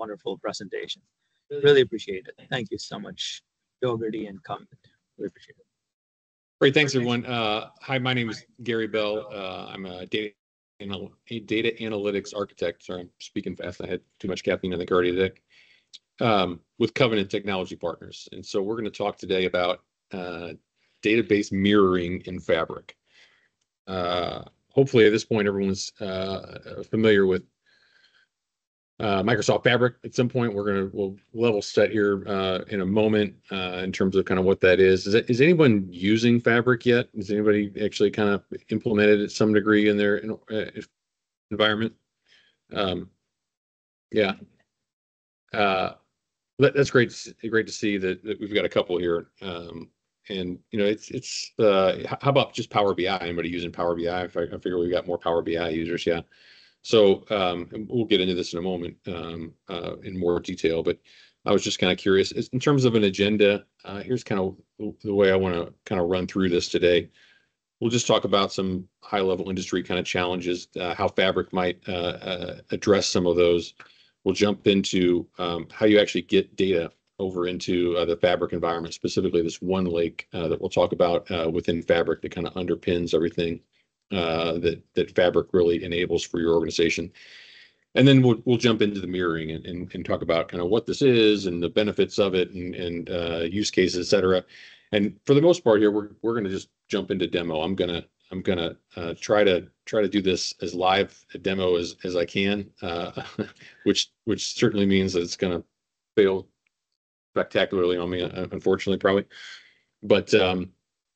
wonderful presentation. Really appreciate it. Thank you so much, Dougherty and Cummin. Really appreciate it. Great. Thanks, everyone. Uh, hi, my name is Gary Bell. Uh, I'm a data analytics architect. Sorry, I'm speaking fast. I had too much caffeine, I think, already today, um, with Covenant Technology Partners. And so we're going to talk today about uh, database mirroring in Fabric. Hopefully, at this point, everyone's familiar with Uh, Microsoft Fabric. At some point, we're going to level set here uh, in a moment uh, in terms of kind of what that is. Is anyone using Fabric yet? Is anybody actually kind of implemented it to some degree in their environment? Um, yeah. That's great Great to see that we've got a couple here. Um, and you know, it's it's how about just Power BI? Anybody using Power BI? I figure we've got more Power BI users, yeah. So um, we'll get into this in a moment um, uh, in more detail. But I was just kind of curious. In terms of an agenda, uh, here's kind of the way I want to kind of run through this today. We'll just talk about some high-level industry kind of challenges, uh, how Fabric might address some of those. We'll jump into um, how you actually get data over into the Fabric environment, specifically this OneLake that we'll talk about within Fabric that kind of underpins everything Uh, that that Fabric really enables for your organization. And then we'll we'll jump into the mirroring and and talk about kind of what this is and the benefits of it and uh, use cases, etc. And for the most part here, we're we're going to just jump into demo. I'm to I'm gonna uh, try to try to do this as live a demo as as I can, uh, which which certainly means that it's going to fail spectacularly on me, unfortunately, probably. But um,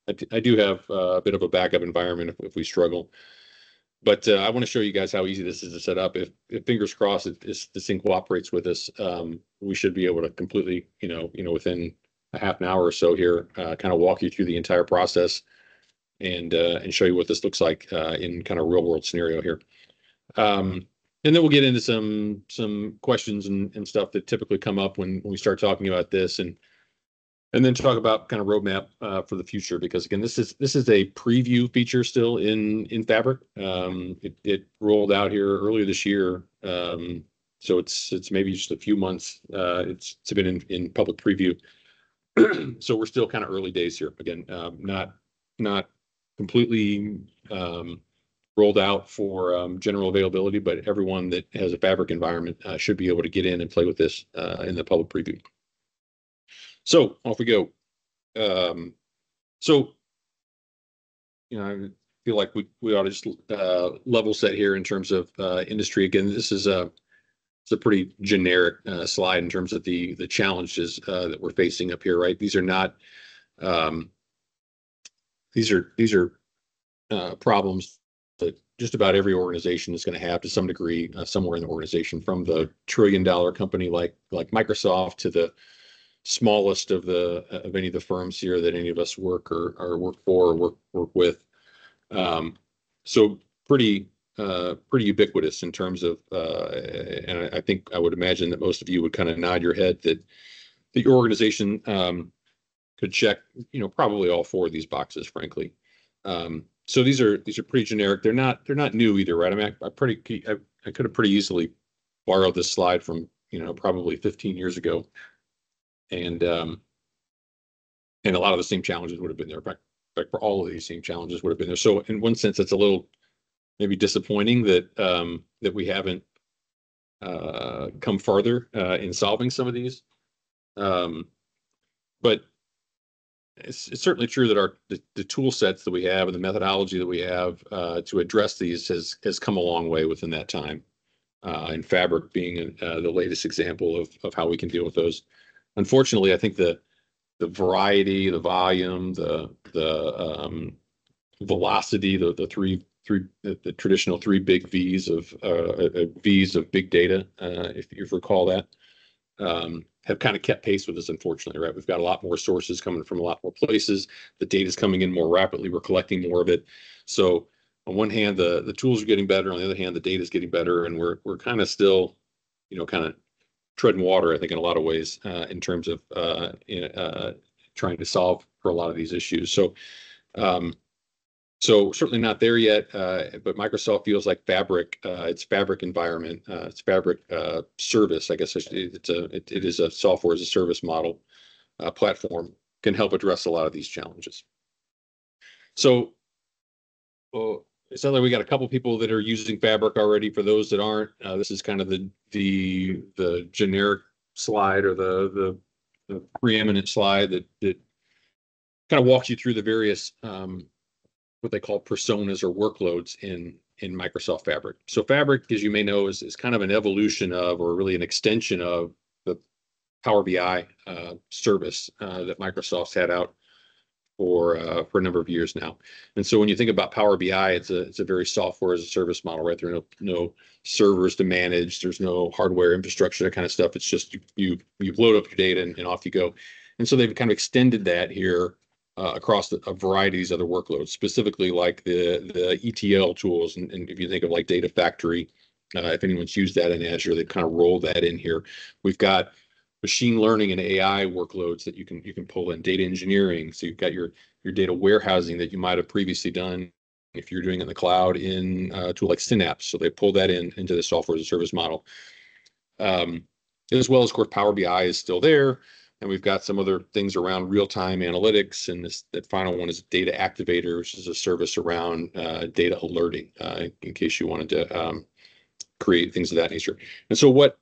I do have uh, a bit of a backup environment if we struggle. But uh, I want to show you guys how easy this is to set up. If fingers crossed, if this thing cooperates with us, um, we should be able to completely, you know, you know, within a half an hour or so here, uh, kind of walk you through the entire process and and show you what this looks like in kind of real-world scenario here. Um, and then we'll get into some some questions and and stuff that typically come up when we start talking about this and then talk about kind of roadmap uh, for the future. Because again, this is this is a preview feature still in in Fabric. Um, it rolled out here earlier this year. Um, so it's it's maybe just a few months. Uh, it's It's been in in public preview. So we're still kind of early days here. Again, um, not completely rolled out for general availability, but everyone that has a Fabric environment uh, should be able to get in and play with this in the public preview. So off we go. Um, so you know, I feel like we we ought to just uh, level set here in terms of uh, industry. Again, this is a it's a pretty generic uh, slide in terms of the the challenges that we're facing up here, right? These are not um, these are these are problems that just about every organization is going to have to some degree somewhere in the organization, from the trillion-dollar company like like Microsoft to the smallest of the of any of the firms here that any of us work or work for or work work with. So pretty uh, pretty ubiquitous in terms of, uh, and I think I would imagine that most of you would kind of nod your head that your organization um, could check you know, probably all four of these boxes, frankly. Um, So these are these are pretty generic. They're not they're not new either, right? I mean, I could have pretty easily borrowed this slide from you know probably 15 years ago. And um, and a lot of the same challenges would have been there. In fact, for all of these same challenges would have been there. So in one sense, it's a little maybe disappointing that um, that we haven't uh, come farther uh, in solving some of these. Um, but it's certainly true that our the tool sets that we have and the methodology that we have uh, to address these has has come a long way within that time, and Fabric being the latest example of of how we can deal with those. Unfortunately, I think the the variety, the volume, the the um, velocity, the the three three the traditional three big V's of uh, uh V's of big data, uh, if you recall that, um, have kind of kept pace with us, unfortunately, right? We've got a lot more sources coming from a lot more places. The data is coming in more rapidly. We're collecting more of it. So on one hand, the the tools are getting better. On the other hand, the data is getting better. And we're we're kind of still you know, kind of treading water, I think, in a lot of ways in terms of trying to solve for a lot of these issues. So So certainly not there yet, uh, but Microsoft feels like Fabric, uh, its Fabric environment, uh, its Fabric uh, service, I guess it's a it, it is a software as a service model uh, platform can help address a lot of these challenges. So well, it sounds like we got a couple people that are using Fabric already. For those that aren't, uh, this is kind of the the the generic slide or the the, the preeminent slide that that kind of walks you through the various um, what they call personas or workloads in in Microsoft Fabric. So Fabric, as you may know, is, is kind of an evolution of, or really an extension of the Power BI uh, service uh, that Microsoft's had out for uh, for a number of years now. And so when you think about Power BI, it's a it's a very software as a service model, right? There are no, no servers to manage. There's no hardware infrastructure, that kind of stuff. It's just you you, you load up your data and, and off you go. And so they've kind of extended that here uh, across the, a variety of these other workloads, specifically like the the ETL tools. And, and if you think of like Data Factory, uh, if anyone's used that in Azure, they've kind of rolled that in here. We've got machine learning and AI workloads that you can you can pull in data engineering. So you've got your your data warehousing that you might have previously done if you're doing it in the cloud in a tool like Synapse. So they pull that in into the software as a service model. Um, as well as, of course, Power BI is still there. And we've got some other things around real-time analytics. And this that final one is data activator, which is a service around uh, data alerting, uh, in case you wanted to um, create things of that nature. And so what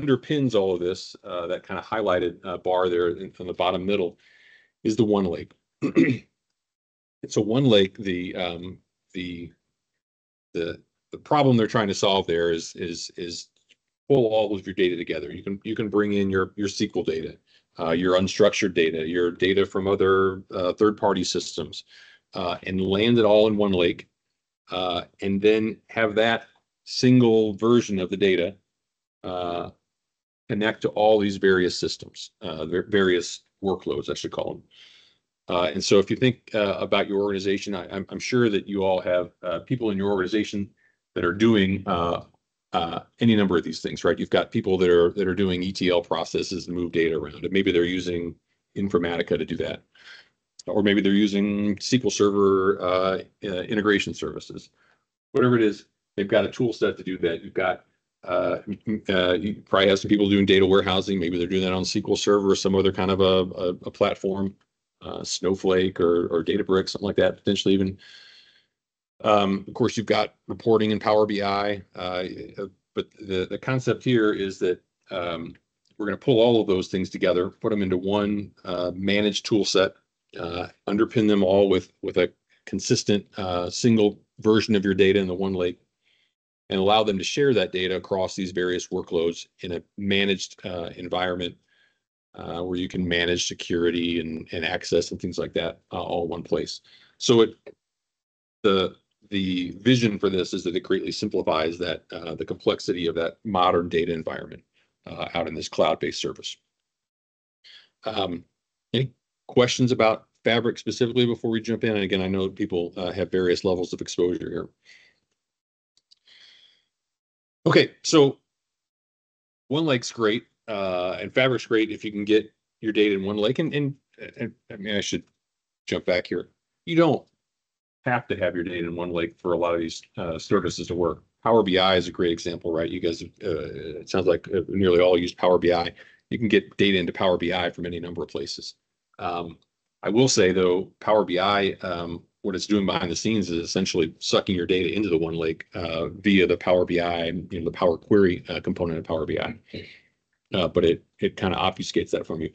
underpins all of this, uh, that kind of highlighted uh, bar there in, on the bottom middle, is the One Lake. so One Lake, the um, the the the problem they're trying to solve there is is is pull all of your data together. You can you can bring in your your SQL data, uh, your unstructured data, your data from other uh, third-party systems, uh, and land it all in one lake, uh, and then have that single version of the data uh, connect to all these various systems, uh, various workloads, I should call them. Uh, and so if you think uh, about your organization, I, am sure that you all have uh, people in your organization that are doing uh, uh, any number of these things, right? You've got people that are that are doing ETL processes and move data around, and maybe they're using Informatica to do that, or maybe they're using SQL Server integration services. Whatever it is, they've got a tool set to do that. You've got uh, uh, you probably have some people doing data warehousing. Maybe they're doing that on SQL Server or some other kind of a, a, a platform, uh, Snowflake or, or Databricks, something like that, potentially even. Um, of course, you've got reporting in Power BI, uh, but the, the concept here is that um, we're going to pull all of those things together, put them into one uh, managed tool set, underpin them all with, with a consistent single version of your data in the one lake and allow them to share that data across these various workloads in a managed uh, environment uh, where you can manage security and, and access and things like that uh, all in one place. So it the the vision for this is that it greatly simplifies that uh, the complexity of that modern data environment uh, out in this cloud-based service. Um, any questions about Fabric specifically before we jump in? And again, I know people uh, have various levels of exposure here. Okay, so one lake's great, uh, and Fabric's great if you can get your data in one lake. And, and, and I mean, I should jump back here. You don't have to have your data in one lake for a lot of these uh, services to work. Power BI is a great example, right? You guys, uh, it sounds like uh, nearly all use Power BI. You can get data into Power BI from any number of places. Um, I will say though, Power BI um, what it's doing behind the scenes is essentially sucking your data into the one lake uh, via the Power BI, you know, the Power Query uh, component of Power BI. Uh, but it it kind of obfuscates that from you.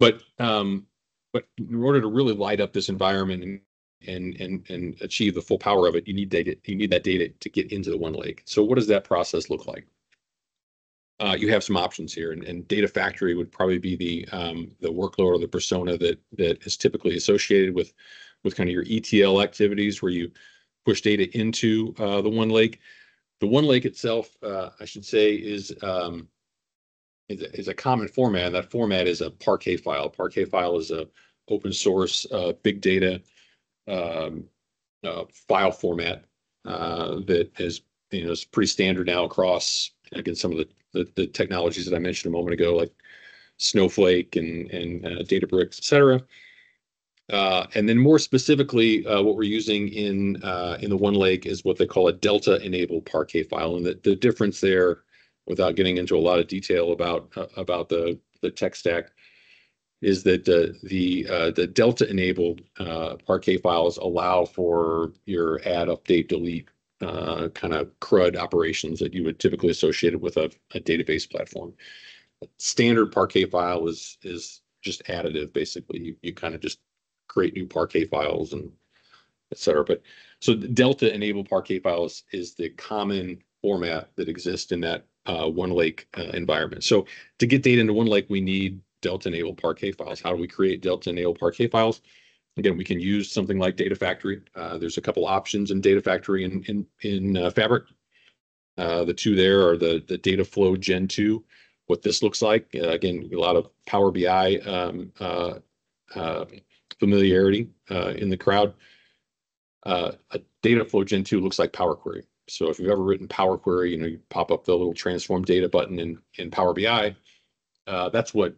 But um, but in order to really light up this environment and and and and achieve the full power of it, you need data. You need that data to get into the one lake. So what does that process look like? Uh, you have some options here, and, and Data Factory would probably be the um, the workload or the persona that that is typically associated with with kind of your ETL activities where you push data into uh, the One Lake. The One Lake itself, uh, I should say, is um, is a, is a common format. That format is a Parquet file. Parquet file is a open source uh, big data um, uh, file format uh, that is you know is pretty standard now across again some of the, the, the technologies that I mentioned a moment ago, like Snowflake and and uh, Databricks, et cetera. Uh, and then more specifically, uh, what we're using in uh, in the One Lake is what they call a Delta-enabled Parquet file, and the, difference there, without getting into a lot of detail about about the tech stack, is that the the Delta-enabled Parquet files allow for your add, update, delete kind of CRUD operations that you would typically associate with a, a database platform. Standard Parquet file is is just additive, basically. You, you kind of just create new Parquet files and et cetera. But so Delta enabled Parquet files is the common format that exists in that uh, One Lake uh, environment. So to get data into One Lake, we need Delta enabled Parquet files. How do we create Delta enabled Parquet files? Again, we can use something like Data Factory. Uh, there's a couple options in Data Factory in in in uh, Fabric. Uh, the two there are the the Data Flow Gen 2. What this looks like, uh, again, a lot of Power BI um, familiarity uh, in the crowd. Uh, a data flow gen 2 looks like Power Query. So if you've ever written Power Query, you know, you pop up the little transform data button in, in Power BI. Uh, that's what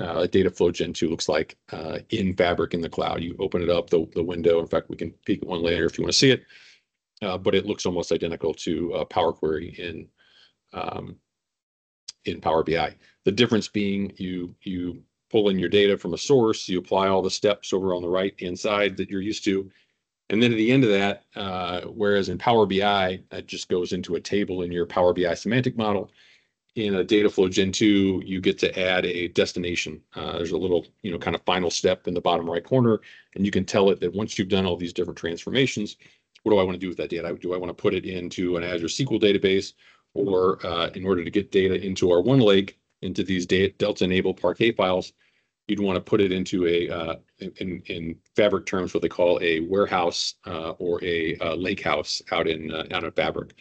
uh, a data flow gen 2 looks like uh, in Fabric in the cloud. You open it up, the, the window. In fact, we can peek at one later if you want to see it. Uh, but it looks almost identical to uh, Power Query in um, in Power BI. The difference being you you pull in your data from a source, you apply all the steps over on the right hand side that you're used to. And then at the end of that, uh, whereas in Power BI, that just goes into a table in your Power BI semantic model. In a data flow Gen 2, you get to add a destination. Uh, there's a little, you know, kind of final step in the bottom right corner, and you can tell it that once you've done all these different transformations, what do I want to do with that data? Do I want to put it into an Azure SQL database, or uh, in order to get data into our One Lake, into these Delta enabled Parquet files, you'd want to put it into a uh, in in fabric terms what they call a warehouse uh, or a uh, out in uh, out in fabric.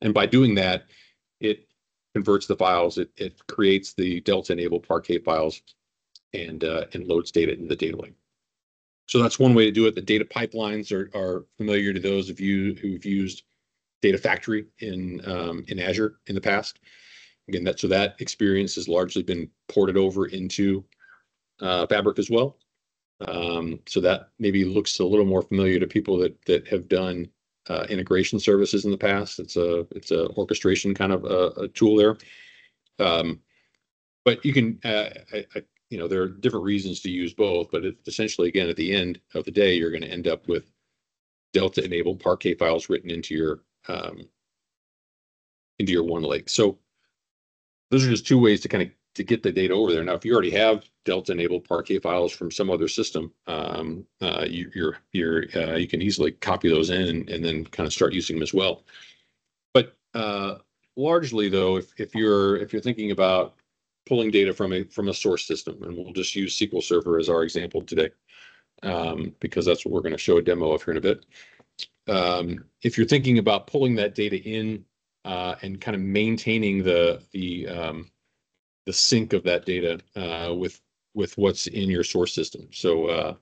And by doing that it converts the files it, it creates the delta enabled parquet files and uh, and loads data into the data lake. So that's one way to do it. The data pipelines are, are familiar to those of you who've used data factory in um, in azure in the past again that so that experience has largely been ported over into uh, fabric as well. Um, so that maybe looks a little more familiar to people that that have done uh, integration services in the past. It's a it's a orchestration kind of a, a tool there. Um, but you can, uh, I, I, you know, there are different reasons to use both. But essentially, again, at the end of the day, you're going to end up with Delta enabled Parquet files written into your um, into your One Lake. So those are just two ways to kind of to get the data over there. Now, if you already have Delta enabled Parquet files from some other system, um, uh, you, you're, you're, uh, you can easily copy those in and, and, then kind of start using them as well. But uh, largely though, if, if you're, if you're thinking about pulling data from a, from a source system, and we'll just use SQL Server as our example today, um, because that's what we're going to show a demo of here in a bit. Um, if you're thinking about pulling that data in uh, and kind of maintaining the, the, um, the sync of that data uh, with with what's in your source system. So uh,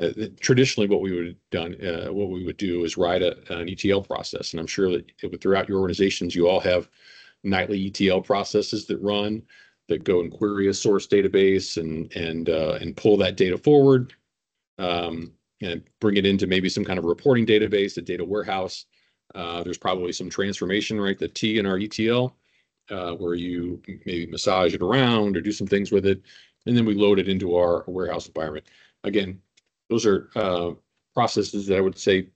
uh, traditionally, what we would have done, uh, what we would do is write a, an ETL process, and I'm sure that it, throughout your organizations, you all have nightly ETL processes that run that go and query a source database and and uh, and pull that data forward. Um, and bring it into maybe some kind of reporting database, a data warehouse. Uh, there's probably some transformation, right? The T in our ETL uh, where you maybe massage it around or do some things with it, and then we load it into our warehouse environment. Again, those are uh, processes that I would say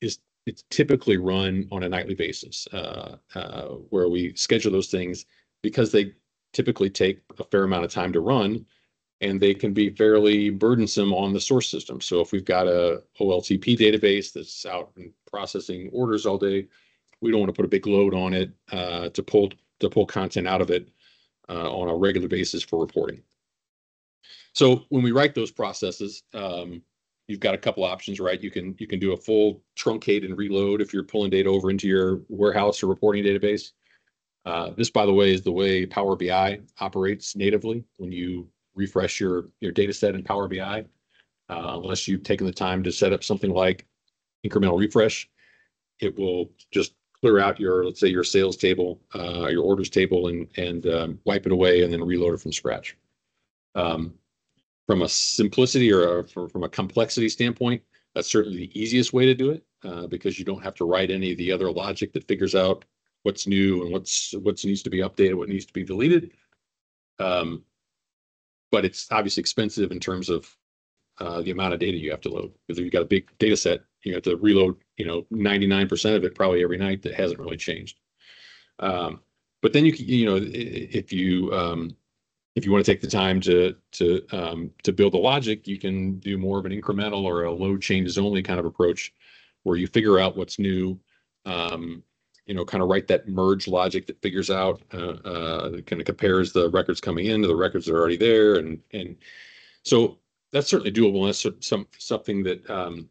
is it's typically run on a nightly basis, uh, uh, where we schedule those things because they typically take a fair amount of time to run, and they can be fairly burdensome on the source system. So if we've got a OLTP database that's out and processing orders all day, we don't want to put a big load on it uh, to pull to pull content out of it uh, on a regular basis for reporting. So when we write those processes, um, you've got a couple options, right? You can you can do a full truncate and reload if you're pulling data over into your warehouse or reporting database. Uh, this, by the way, is the way Power BI operates natively. When you refresh your your data set in Power BI, uh, unless you've taken the time to set up something like incremental refresh, it will just clear out your, let's say, your sales table, uh, your orders table, and and um, wipe it away, and then reload it from scratch. Um, from a simplicity or a- from, a complexity standpoint, that's certainly the easiest way to do it, uh, because you don't have to write any of the other logic that figures out what's new and what's, what's needs to be updated, what needs to be deleted. Um, but it's obviously expensive in terms of uh, the amount of data you have to load. Because if you've got a big data set, you have to reload, you know, ninety-nine percent of it probably every night that hasn't really changed. Um, but then you can, you know, if you, um, if you want to take the time to, to, um, to build the logic, you can do more of an incremental or a load changes only kind of approach where you figure out what's new, um, you know, kind of write that merge logic that figures out, uh, uh, kind of compares the records coming in to the records that are already there. And, and so that's certainly doable. and That's some, something that, um,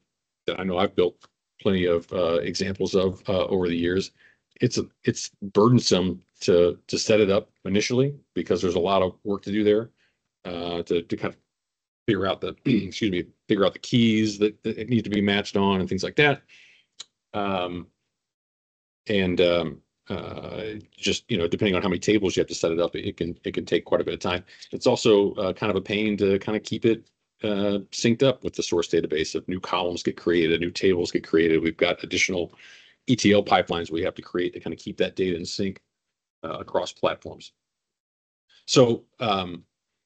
that I know I've built plenty of, uh, examples of, uh, over the years. It's, a it's burdensome to, to set it up initially because there's a lot of work to do there. Uh, to, to kind of figure out the, excuse me, figure out the keys that, that need to be matched on and things like that. Um, and, um, uh, just, you know, depending on how many tables you have to set it up, it can, it can take quite a bit of time. It's also, uh, kind of a pain to kind of keep it, uh, synced up with the source database. If new columns get created, new tables get created, we've got additional ETL pipelines we have to create to kind of keep that data in sync, uh, across platforms. So, um,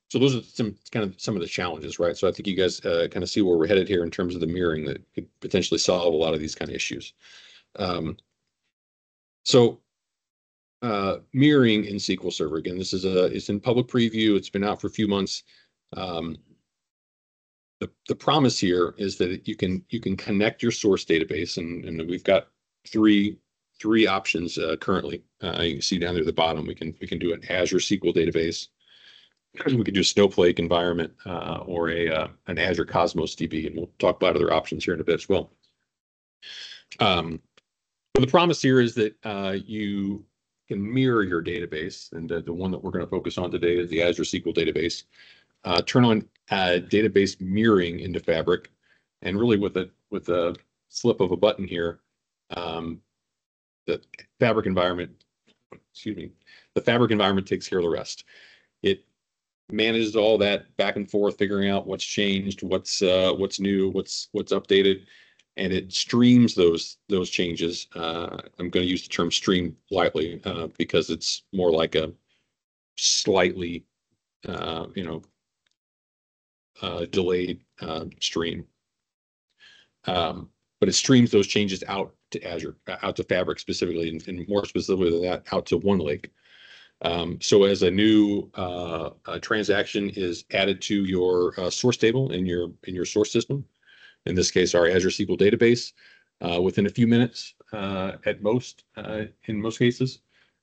so those are some kind of some of the challenges, right? So I think you guys uh, kind of see where we're headed here in terms of the mirroring that could potentially solve a lot of these kind of issues. Um, so uh, mirroring in SQL Server again, this is a it's in public preview. It's been out for a few months. Um, the the promise here is that you can you can connect your source database, and and we've got three three options uh, currently. Uh, you can see down there at the bottom. We can we can do an Azure SQL database we could do a Snowflake environment uh, or a uh, an Azure Cosmos DB, and we'll talk about other options here in a bit as well. Um, the promise here is that uh, you can mirror your database, and uh, the one that we're going to focus on today is the Azure SQL database. Uh, turn on uh, database mirroring into Fabric, and really with a with a slip of a button here, um, the Fabric environment, excuse me, the Fabric environment takes care of the rest. It manages all that back and forth, figuring out what's changed, what's uh, what's new, what's what's updated, and it streams those those changes. Uh, I'm going to use the term stream lightly uh, because it's more like a slightly, uh, you know, uh, delayed uh, stream. Um, but it streams those changes out to Azure, uh, out to Fabric specifically, and, and more specifically than that, out to OneLake. Um, so as a new transaction is added to your source table in your in your source system, in this case our Azure SQL database, uh, within a few minutes uh, at most, uh, in most cases,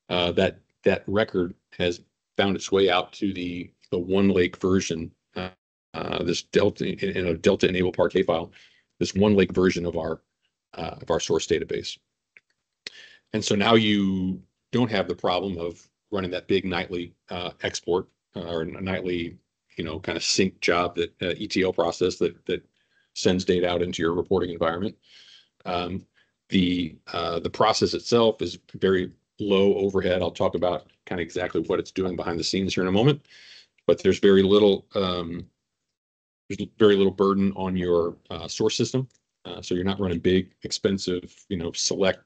uh, that that record has found its way out to the the one lake version, uh, this Delta in, a Delta enable Parquet file, this one lake version of our of our source database. And so now you don't have the problem of running that big nightly export or nightly, you know, kind of sync job that uh, ETL process that that sends data out into your reporting environment. Um, the uh, the process itself is very low overhead. I'll talk about kind of exactly what it's doing behind the scenes here in a moment, but there's very little um, there's very little burden on your uh, source system. Uh, so you're not running big, expensive, you know, select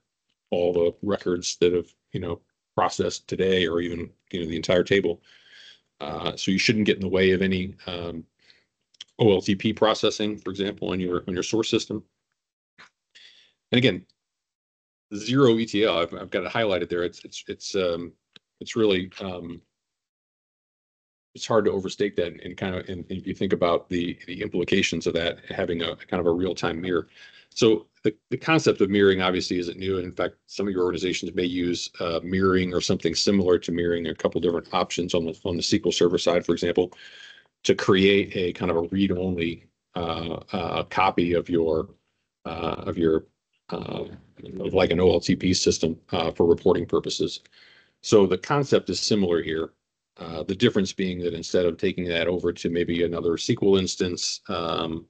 all the records that have, you know, processed today or even, you know, the entire table. Uh, so you shouldn't get in the way of any um, OLTP processing, for example, on your on your source system. And again, zero ETL. I've, I've got it highlighted there. It's it's it's um it's really um it's hard to overstate that and kind of and if you think about the the implications of that having a kind of a real time mirror. So the, the concept of mirroring obviously isn't new. And in fact, some of your organizations may use uh, mirroring or something similar to mirroring. There are a couple different options on the on the SQL Server side, for example, to create a kind of a read-only uh, uh, copy of your uh, of your uh, like an OLTP system uh, for reporting purposes. So the concept is similar here. Uh, the difference being that instead of taking that over to maybe another SQL instance um,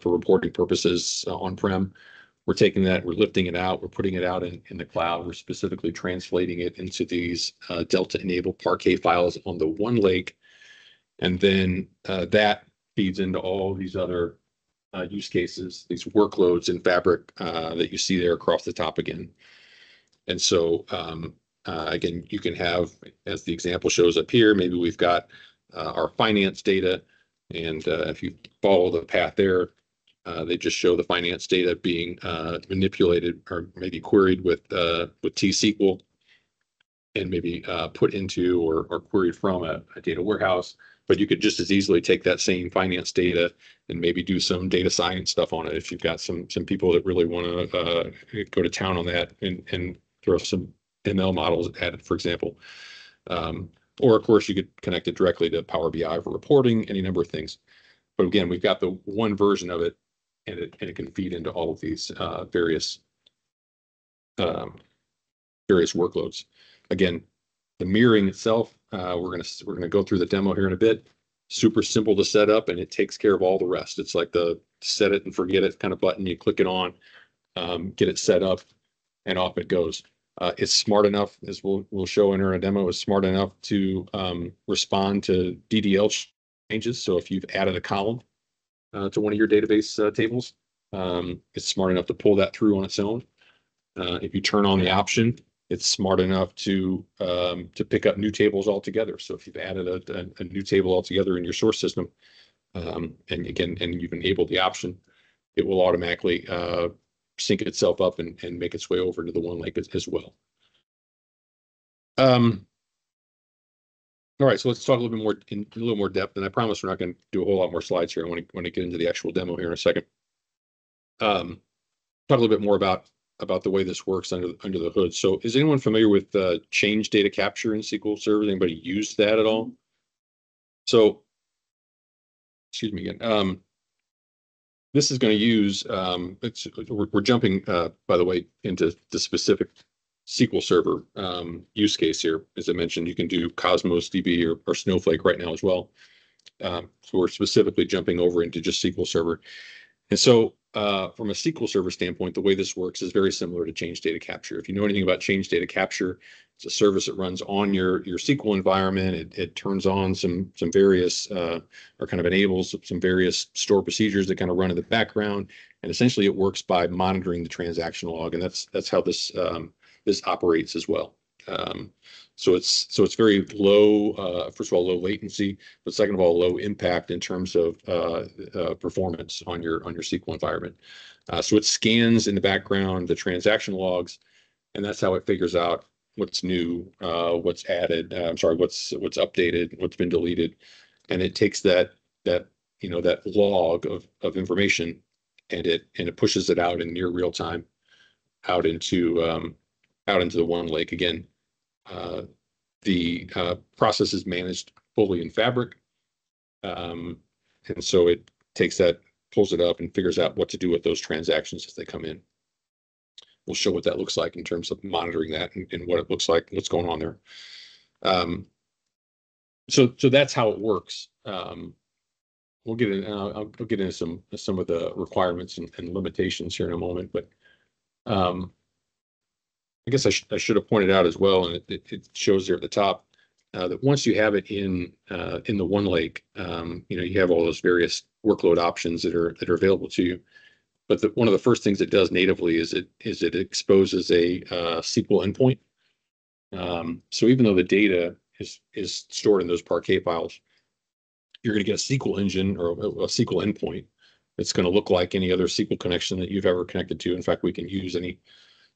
for reporting purposes on-prem, we're taking that, we're lifting it out, we're putting it out in, in the cloud, we're specifically translating it into these Delta-enabled Parquet files on the OneLake. And then uh, that feeds into all these other uh, use cases, these workloads in Fabric uh, that you see there across the top again. And so, um, uh, again, you can have, as the example shows up here, maybe we've got uh, our finance data. And uh, if you follow the path there, they just show the finance data being manipulated or maybe queried with with T-SQL and maybe put into or, or queried from a, a data warehouse. But you could just as easily take that same finance data and maybe do some data science stuff on it if you've got some some people that really want to uh, go to town on that and and throw some ML models at it, for example. Um, or of course, you could connect it directly to Power BI for reporting, any number of things. But again, we've got the one version of it and it, and it can feed into all of these uh, various um, various workloads. Again, the mirroring itself, uh, we're gonna we're gonna go through the demo here in a bit. Super simple to set up, and it takes care of all the rest. It's like the set it and forget it kind of button. You click it on, um, get it set up, and off it goes. Uh, it's smart enough, as we'll we'll show in our demo, is smart enough to um, respond to DDL changes. So if you've added a column uh, to one of your database uh, tables. Um, it's smart enough to pull that through on its own. Uh, if you turn on the option, it's smart enough to um, to pick up new tables altogether. So if you've added a, a, a new table altogether in your source system, um, and again, and you've enabled the option, it will automatically uh, sync itself up and, and make its way over to the one lake as, as well. Um, all right, so let's talk a little bit more in a little more depth, and I promise we're not going to do a whole lot more slides here. I want to want to get into the actual demo here in a second. Um, talk a little bit more about about the way this works under under the hood. So, is anyone familiar with uh, change data capture in SQL Server? Anybody use that at all? So, excuse me again. Um, this is going to use. Um, we're, we're jumping, uh, by the way, into the specific SQL Server um, use case here. As I mentioned, you can do Cosmos DB or, or Snowflake right now as well. Um, so we're specifically jumping over into just SQL Server. And so uh, from a SQL Server standpoint, the way this works is very similar to change data capture. If you know anything about change data capture, it's a service that runs on your, your SQL environment. It, it turns on some, some various, uh, or kind of enables some various store procedures that kind of run in the background. And essentially it works by monitoring the transaction log. And that's, that's how this um, this operates as well. Um, so it's so it's very low. Uh, first of all, low latency, but second of all, low impact in terms of uh, uh, performance on your on your SQL environment. Uh, so it scans in the background the transaction logs, and that's how it figures out what's new, uh, what's added. Uh, I'm sorry, what's what's updated, what's been deleted, and it takes that that you know that log of of information, and it and it pushes it out in near real time, out into um, out into the one lake again. Uh, the uh, process is managed fully in Fabric. Um, and so it takes that, pulls it up and figures out what to do with those transactions as they come in. We'll show what that looks like in terms of monitoring that and, and what it looks like, what's going on there. Um, so, so that's how it works. Um, we'll get in, I'll, I'll get into some, some of the requirements and, and limitations here in a moment, but um, I guess I, sh- I should have pointed out as well, and it, it, shows there at the top, uh, that once you have it in, uh, in the one lake, um, you know, you have all those various workload options that are, that are available to you. But the, one of the first things it does natively is it, is it exposes a, uh, SQL endpoint. Um, so even though the data is, is stored in those Parquet files, you're gonna get a SQL engine or a, a SQL endpoint. It's gonna look like any other SQL connection that you've ever connected to. In fact, we can use any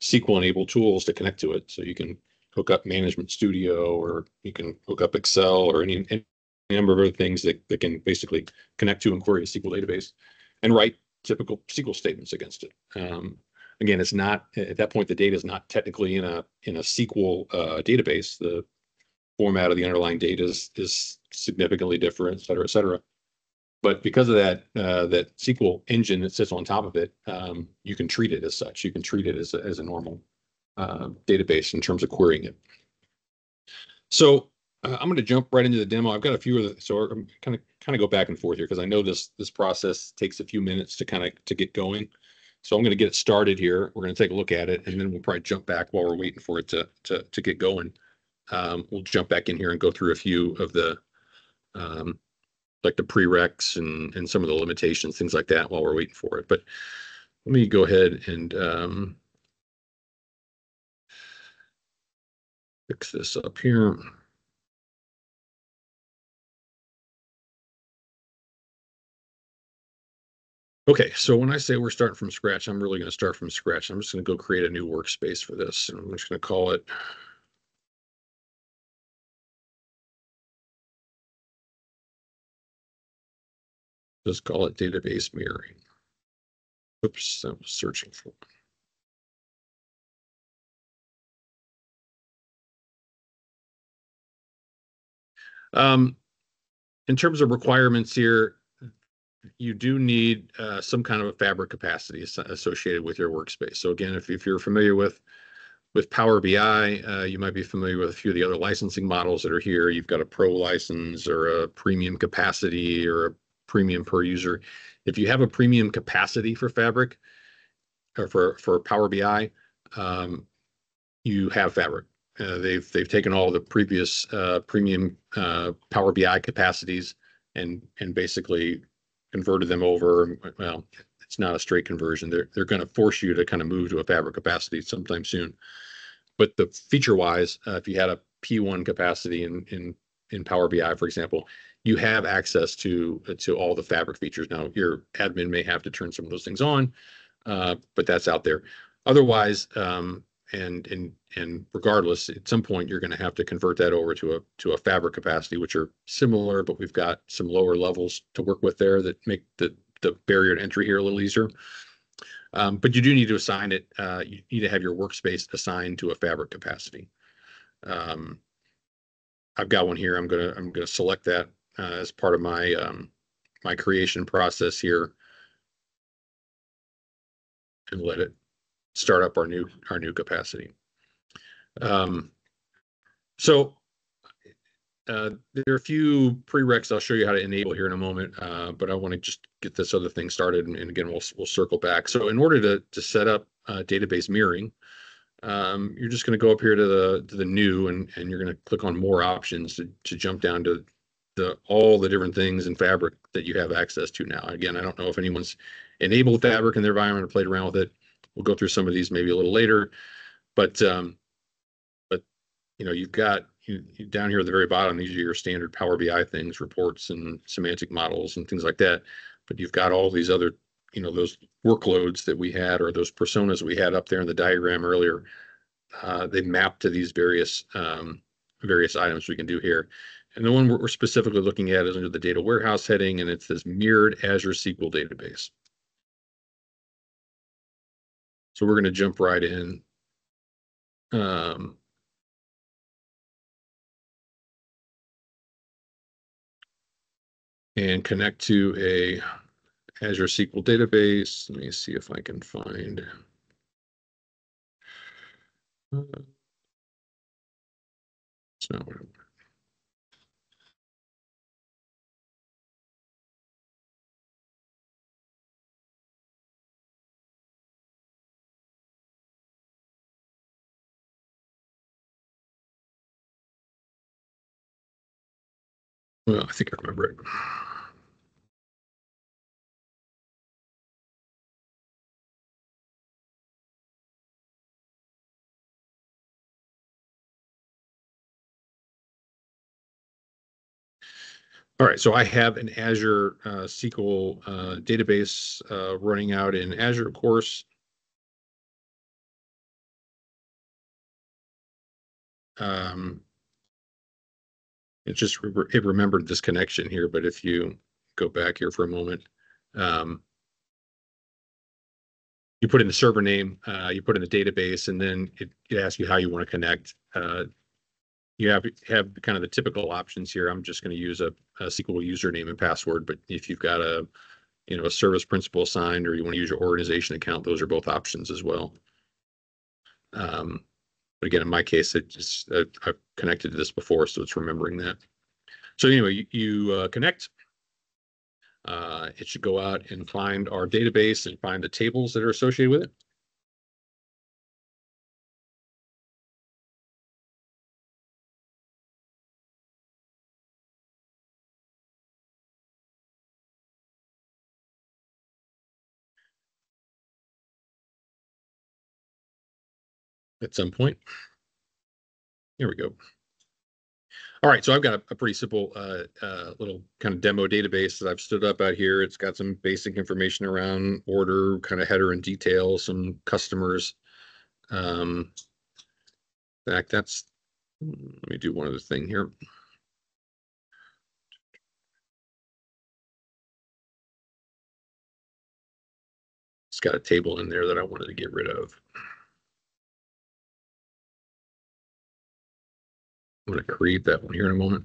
SQL enabled tools to connect to it. So you can hook up Management Studio or you can hook up Excel or any, any number of other things that, that can basically connect to and query a SQL database and write typical SQL statements against it. Um, again, it's not at that point the data is not technically in a in a SQL uh, database. The format of the underlying data is, is significantly different, et cetera, et cetera. But because of that, uh, that SQL engine that sits on top of it, um, you can treat it as such. You can treat it as a, as a normal uh, database in terms of querying it. So uh, I'm going to jump right into the demo. I've got a few of the, so I'm kind of kind of go back and forth here because I know this this process takes a few minutes to kind of to get going. So I'm going to get it started here. We're going to take a look at it, and then we'll probably jump back while we're waiting for it to to to get going. Um, we'll jump back in here and go through a few of the um, like the prereqs and, and some of the limitations, things like that while we're waiting for it. But let me go ahead and, um, fix this up here. Okay, so when I say we're starting from scratch, I'm really gonna start from scratch. I'm just gonna go create a new workspace for this, and I'm just gonna call it. Just call it database mirroring. Oops, I was searching for. Um, in terms of requirements here, you do need uh, some kind of a fabric capacity associated with your workspace. So again, if, if you're familiar with with Power BI, uh, you might be familiar with a few of the other licensing models that are here. You've got a pro license or a premium capacity or a premium per user. If you have a premium capacity for Fabric or for for Power BI, um, you have Fabric. Uh, they've they've taken all the previous uh, premium uh, Power BI capacities and and basically converted them over. Well, it's not a straight conversion. They're they're going to force you to kind of move to a Fabric capacity sometime soon. But the feature wise, uh, if you had a P1 capacity in in in Power BI, for example, you have access to to all the Fabric features. Now, your admin may have to turn some of those things on, uh, but that's out there. Otherwise, um, and and and regardless, at some point you're going to have to convert that over to a to a fabric capacity, which are similar, but we've got some lower levels to work with there that make the the barrier to entry here a little easier. Um, but you do need to assign it. Uh, you need to have your workspace assigned to a fabric capacity. Um, I've got one here. I'm gonna I'm gonna select that uh, as part of my um, my creation process here, and let it start up our new, our new capacity. Um, so uh, there are a few prereqs I'll show you how to enable here in a moment, uh, but I want to just get this other thing started, and, and again, we'll, we'll circle back. So in order to, to set up uh, database mirroring, um, you're just going to go up here to the, to the new, and, and you're going to click on more options to, to jump down to the, all the different things in Fabric that you have access to now. Again, I don't know if anyone's enabled Fabric in their environment or played around with it. We'll go through some of these maybe a little later, but um, but you know you've got you, you down here at the very bottom. These are your standard Power BI things, reports and semantic models and things like that. But you've got all these other you know those workloads that we had or those personas we had up there in the diagram earlier. Uh, they map to these various um, various items we can do here. And the one we're specifically looking at is under the data warehouse heading, and it's this mirrored Azure SQL database. So we're going to jump right in. Um, and connect to a Azure SQL database. Let me see if I can find. Uh, it's not what I want. Well, I think I remember it. All right, so I have an Azure uh, SQL uh, database uh, running out in Azure, of course. Um, it just re- it remembered this connection here, but if you go back here for a moment, um, you put in the server name, uh, you put in the database, and then it, it asks you how you want to connect. Uh, you have have kind of the typical options here. I'm just going to use a, a SQL username and password, but if you've got a you know a service principal assigned or you want to use your organization account, those are both options as well. Um, but again, in my case, it just uh, I've connected to this before, so it's remembering that. So anyway, you, you uh, connect. Uh, it should go out and find our database and find the tables that are associated with it. At some point. Here we go. All right, so I've got a, pretty simple uh, uh, little kind of demo database that I've stood up out here. It's got some basic information around order, kind of header and detail, some customers. Um, in fact, that's, let me do one other thing here. It's got a table in there that I wanted to get rid of. I'm going to create that one here in a moment.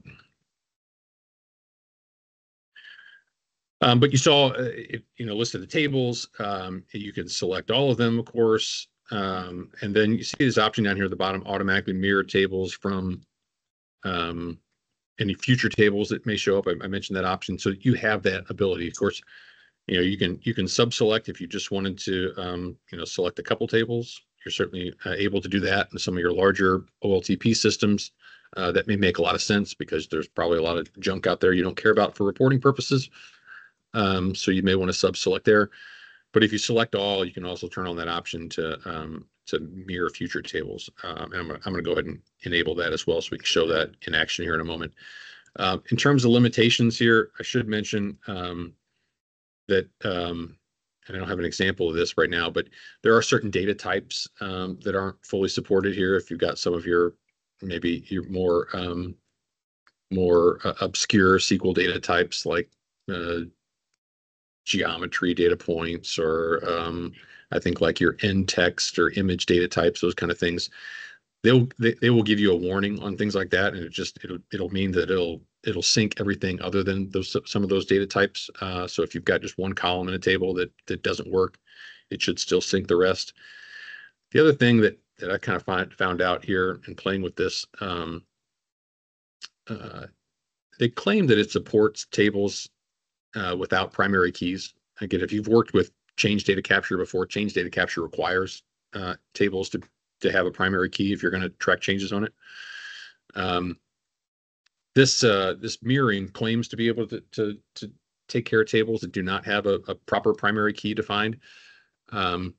Um, but you saw, uh, it, you know, listed the tables. Um, you can select all of them, of course. Um, and then you see this option down here at the bottom, automatically mirror tables from um, any future tables that may show up. I, I mentioned that option. So you have that ability. Of course, you know, you can you can sub-select if you just wanted to, um, you know, select a couple tables. You're certainly uh, able to do that in some of your larger OLTP systems. Uh, that may make a lot of sense because there's probably a lot of junk out there you don't care about for reporting purposes. Um, so you may want to sub-select there. But if you select all, you can also turn on that option to um, to mirror future tables. Um, and I'm gonna, I'm gonna go ahead and enable that as well, so we can show that in action here in a moment. Um, in terms of limitations here, I should mention um, that, um, and I don't have an example of this right now, but there are certain data types that aren't fully supported here. If you've got some of your maybe your more um, more uh, obscure SQL data types like uh, geometry data points or um, I think like your ntext or image data types, those kind of things. They'll they, they will give you a warning on things like that, and it just it'll it'll mean that it'll it'll sync everything other than those some of those data types. Uh, so if you've got just one column in a table that that doesn't work, it should still sync the rest. The other thing that that I kind of find found out here in playing with this, um, uh, they claim that it supports tables uh, without primary keys. Again, if you've worked with change data capture before, change data capture requires uh, tables to to have a primary key if you're going to track changes on it. Um, this uh, this mirroring claims to be able to, to to take care of tables that do not have a, a proper primary key defined. Um,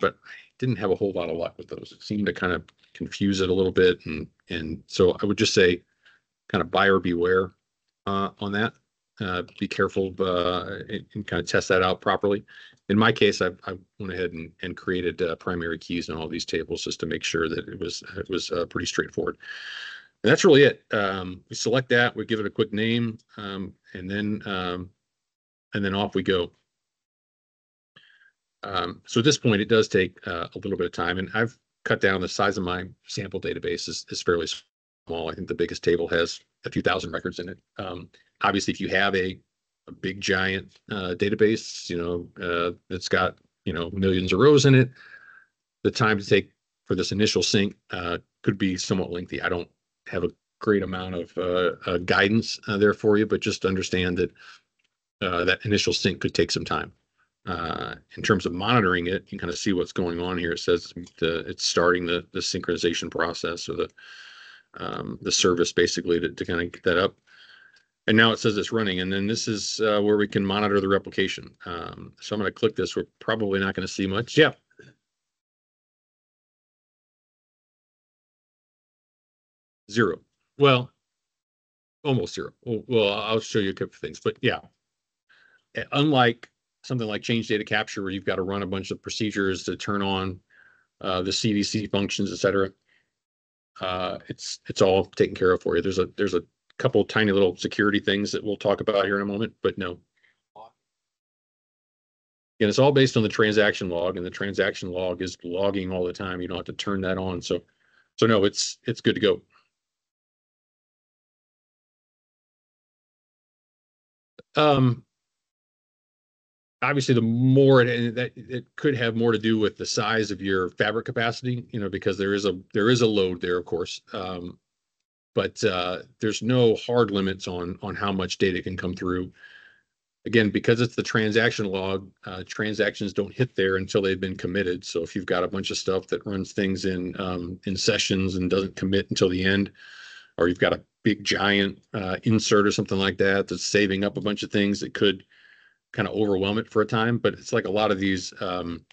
but I didn't have a whole lot of luck with those. It seemed to kind of confuse it a little bit, and and so I would just say, kind of buyer beware uh, on that uh, be careful uh, and, and, kind of test that out properly. In my case, I, I went ahead and, and created uh, primary keys in all these tables just to make sure that it was it was uh, pretty straightforward. And that's really it. Um, we select that, we give it a quick name, um, and then um, and then off we go. Um, so at this point, it does take uh, a little bit of time, and I've cut down the size of my sample database is, is fairly small. I think the biggest table has a few thousand records in it. Um, obviously, if you have a, a big giant uh, database, you know, uh, that's got, you know, millions of rows in it, the time to take for this initial sync uh, could be somewhat lengthy. I don't have a great amount of uh, uh, guidance there for you, but just understand that that initial sync could take some time. In terms of monitoring it, you kind of see what's going on here. It says the, it's starting the, the synchronization process or the um, the service basically to, to kind of get that up. And now it says it's running, and then this is uh, where we can monitor the replication. Um, so I'm going to click this. We're probably not going to see much. Yeah. Zero. Well, almost zero. Well, I'll show you a couple of things, but yeah. Unlike something like change data capture, where you've got to run a bunch of procedures to turn on uh, the CDC functions, et cetera, uh, it's it's all taken care of for you. There's a there's a couple tiny little security things that we'll talk about here in a moment, but no. And it's all based on the transaction log, and the transaction log is logging all the time. You don't have to turn that on. So, so no, it's it's good to go. Um, obviously the more it, that it could have more to do with the size of your fabric capacity you know because there is a there is a load there of course um, but uh, there's no hard limits on on how much data can come through. Again because it's the transaction log uh, transactions don't hit there until they've been committed. So if you've got a bunch of stuff that runs things in um, in sessions and doesn't commit until the end or you've got a big giant uh, insert or something like that that's saving up a bunch of things that could kind of overwhelm it for a time. But it's like a lot of these um,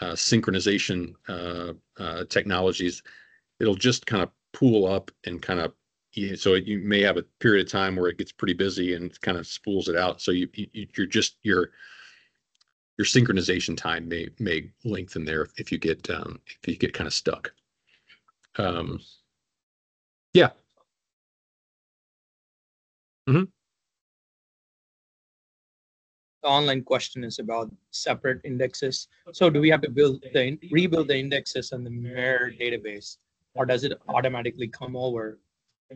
uh, synchronization uh, uh, technologies, it'll just kind of pool up and kind of so you may have a period of time where it gets pretty busy and kind of spools it out. So you, you you're just your your synchronization time may may lengthen there if you get um, if you get kind of stuck. Um, yeah. The online question is about separate indexes. So do we have to build the, rebuild the indexes on the mirror database? Or does it automatically come over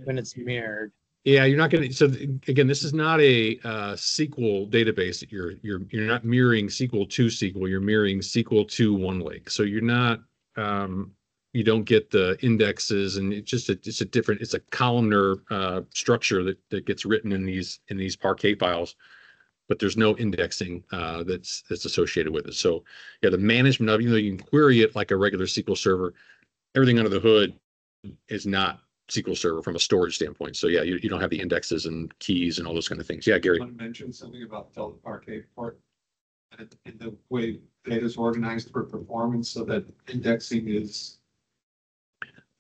when it's mirrored? Yeah, you're not going to. So again, this is not a uh, SQL database. That you're you're you're not mirroring SQL to SQL. You're mirroring SQL to OneLake. So you're not. Um, you don't get the indexes, and it's just a it's a different. It's a columnar uh, structure that that gets written in these in these Parquet files, but there's no indexing uh, that's that's associated with it. So yeah, the management of even though you can query it like a regular SQL server, everything under the hood is not SQL Server from a storage standpoint. So yeah, you, you don't have the indexes and keys and all those kind of things. Yeah, Gary. Want to mention something about Delta Parquet part and and the way data is organized for performance so that indexing is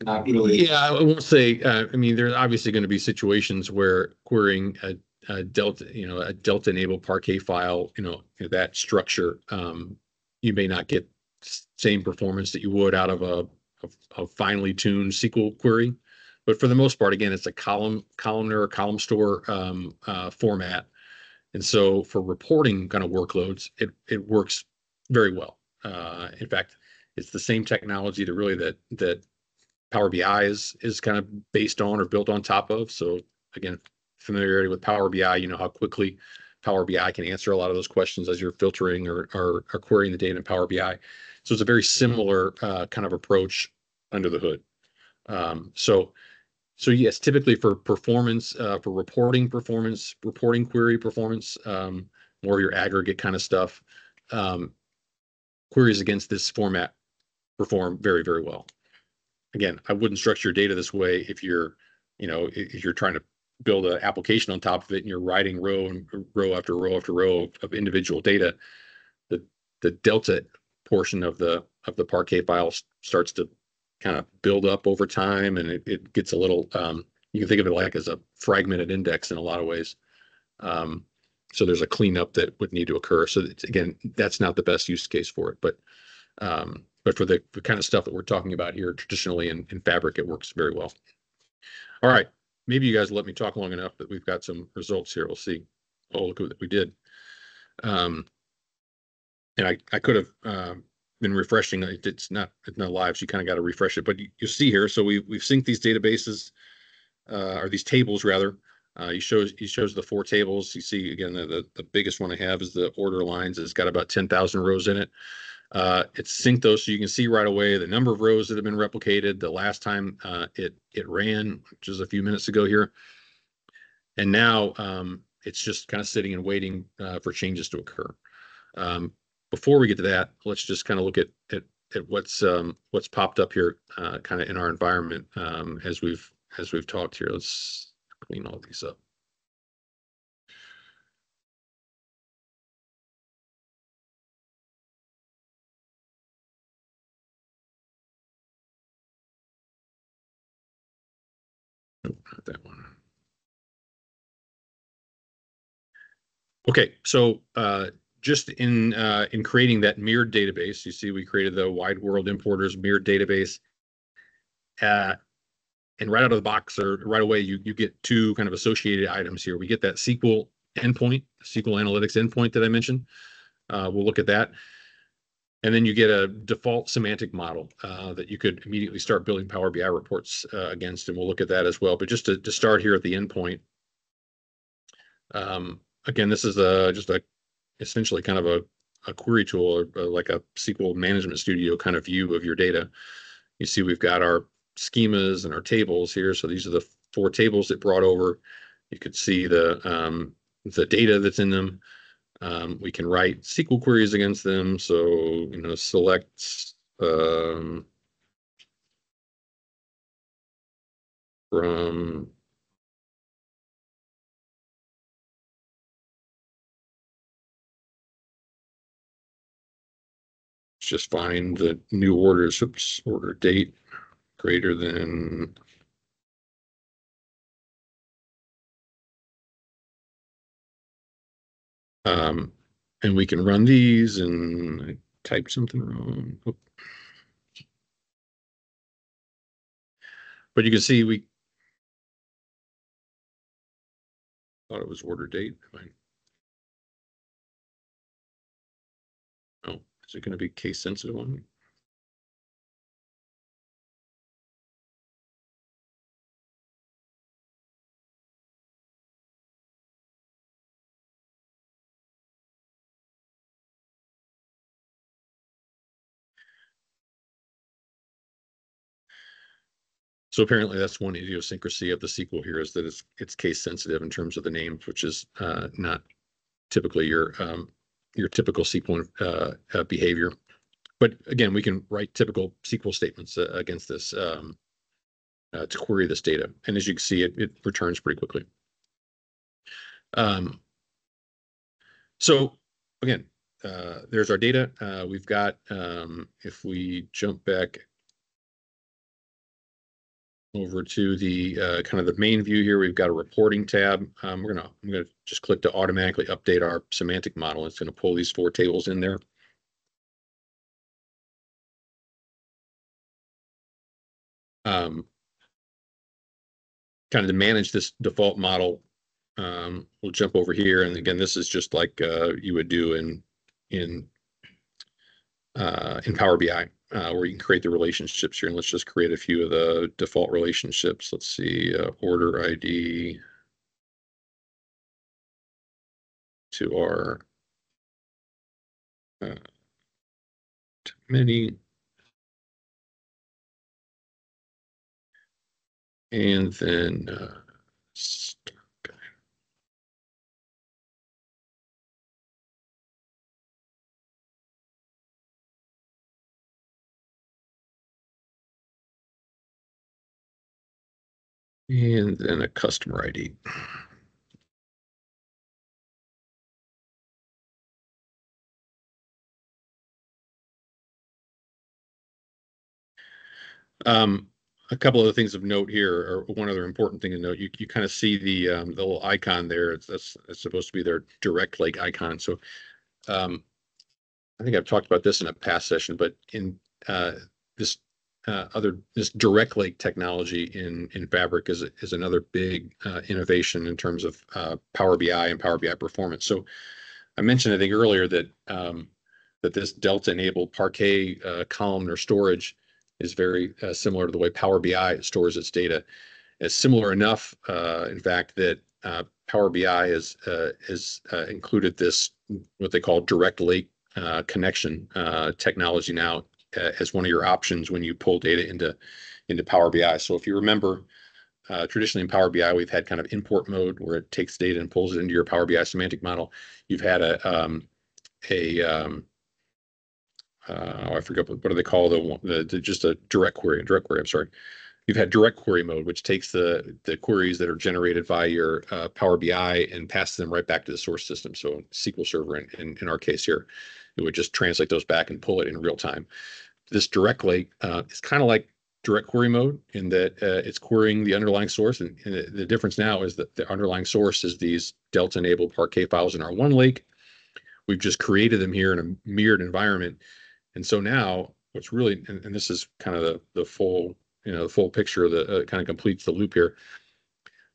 not really. Yeah, I won't say, uh, I mean, there's obviously going to be situations where querying a, a Delta, you know, a Delta enabled Parquet file, you know, that structure, um, you may not get same performance that you would out of a, a, a finely tuned SQL query. But for the most part, again, it's a column, columnar, column store um, uh, format. And so for reporting kind of workloads, it, it works very well. Uh, in fact, it's the same technology that really that that Power BI is is kind of based on or built on top of. So again, familiarity with Power BI, you know how quickly Power BI can answer a lot of those questions as you're filtering or or, or querying the data in Power BI. So it's a very similar uh, kind of approach under the hood. Um, so so yes, typically for performance, uh, for reporting performance, reporting query performance, um, more your aggregate kind of stuff, um, queries against this format perform very, very well. Again, I wouldn't structure your data this way if you're, you know, if you're trying to build an application on top of it and you're writing row and row after row after row of individual data. The the delta portion of the of the Parquet file starts to kind of build up over time and it, it gets a little um, you can think of it like as a fragmented index in a lot of ways. Um, so there's a cleanup that would need to occur. So again that's not the best use case for it but um, but for the, the kind of stuff that we're talking about here traditionally in, in fabric it works very well. All right maybe you guys let me talk long enough that we've got some results here we'll see oh look what we did um, and I, I could have um, been refreshing. It's not it's not live, so you kind of got to refresh it. But you, you see here, so we we've synced these databases, uh, or these tables rather. Uh, he shows he shows the four tables. You see again the, the, the biggest one I have is the order lines. It's got about ten thousand rows in it. Uh, it's synced those so you can see right away the number of rows that have been replicated. The last time uh, it it ran, which is a few minutes ago here, and now um, it's just kind of sitting and waiting uh, for changes to occur. Um, before we get to that, let's just kind of look at at, at what's um, what's popped up here, uh, kind of in our environment um, as we've as we've talked here. Let's clean all these up. Nope, not that one. Okay, so uh, just in uh, in creating that mirrored database, you see we created the wide world importers mirrored database. Uh, and right out of the box or right away, you, you get two kind of associated items here. We get that SQL endpoint, SQL Analytics endpoint that I mentioned. Uh, we'll look at that. And then you get a default semantic model uh, that you could immediately start building Power BI reports uh, against, and we'll look at that as well. But just to, to start here at the endpoint, um, again, this is a, just a essentially kind of a, a query tool or uh, like a SQL management studio kind of view of your data. You see we've got our schemas and our tables here. So these are the four tables that brought over. You could see the um, the data that's in them. Um, we can write SQL queries against them. So, you know, select um, from just find the new orders, oops, order date greater than. Um, and we can run these and I typed something wrong. Oop. But you can see we. Thought it was order date. Oh, is it gonna be case sensitive one? So apparently that's one idiosyncrasy of the SQL here is that it's, it's case sensitive in terms of the names, which is, uh, not typically your, um, your typical SQL, uh, uh, behavior. But again, we can write typical SQL statements uh, against this, um, uh, to query this data. And as you can see, it, it returns pretty quickly. Um, so again, uh, there's our data. We've got, um, if we jump back over to the uh, kind of the main view here, we've got a reporting tab. Um, we're gonna, I'm gonna just click to automatically update our semantic model. It's gonna pull these four tables in there. Um, kind of to manage this default model, um, we'll jump over here. And again, this is just like uh, you would do in in uh, in Power BI, uh, where you can create the relationships here. And let's just create a few of the default relationships. Let's see, uh, order ID to our uh, to many. And then uh, And then a customer ID. Um, a couple of the things of note here, or one other important thing to note, you, you kind of see the, um, the little icon there. It's, that's, that's supposed to be their direct lake icon. So, um, I think I've talked about this in a past session, but in, uh, this, uh, other, this direct lake technology in, in Fabric is, is another big, uh, innovation in terms of, uh, Power BI and Power BI performance. So I mentioned, I think earlier that, um, that this Delta enabled Parquet, uh, columnar storage is very uh, similar to the way Power BI stores its data. It's similar enough, uh, in fact, that Power BI has has included this what they call direct lake connection technology now as one of your options when you pull data into into Power BI. So if you remember, uh, traditionally in Power BI, we've had kind of import mode where it takes data and pulls it into your Power BI semantic model. You've had a um, a um, uh, oh, I forget what, what do they call the, the, the just a direct query, direct query, I'm sorry. You've had direct query mode, which takes the, the queries that are generated by your, uh, Power BI and passes them right back to the source system. So SQL Server in, in, in our case here, it would just translate those back and pull it in real time. This direct lake, uh, is kind of like direct query mode in that, uh, it's querying the underlying source. And, and the- the difference now is that the underlying source is these Delta enabled Parquet files in our OneLake. We've just created them here in a mirrored environment. And so now what's really, and, and this is kind of the, the full, you know, the full picture that uh, kind of completes the loop here.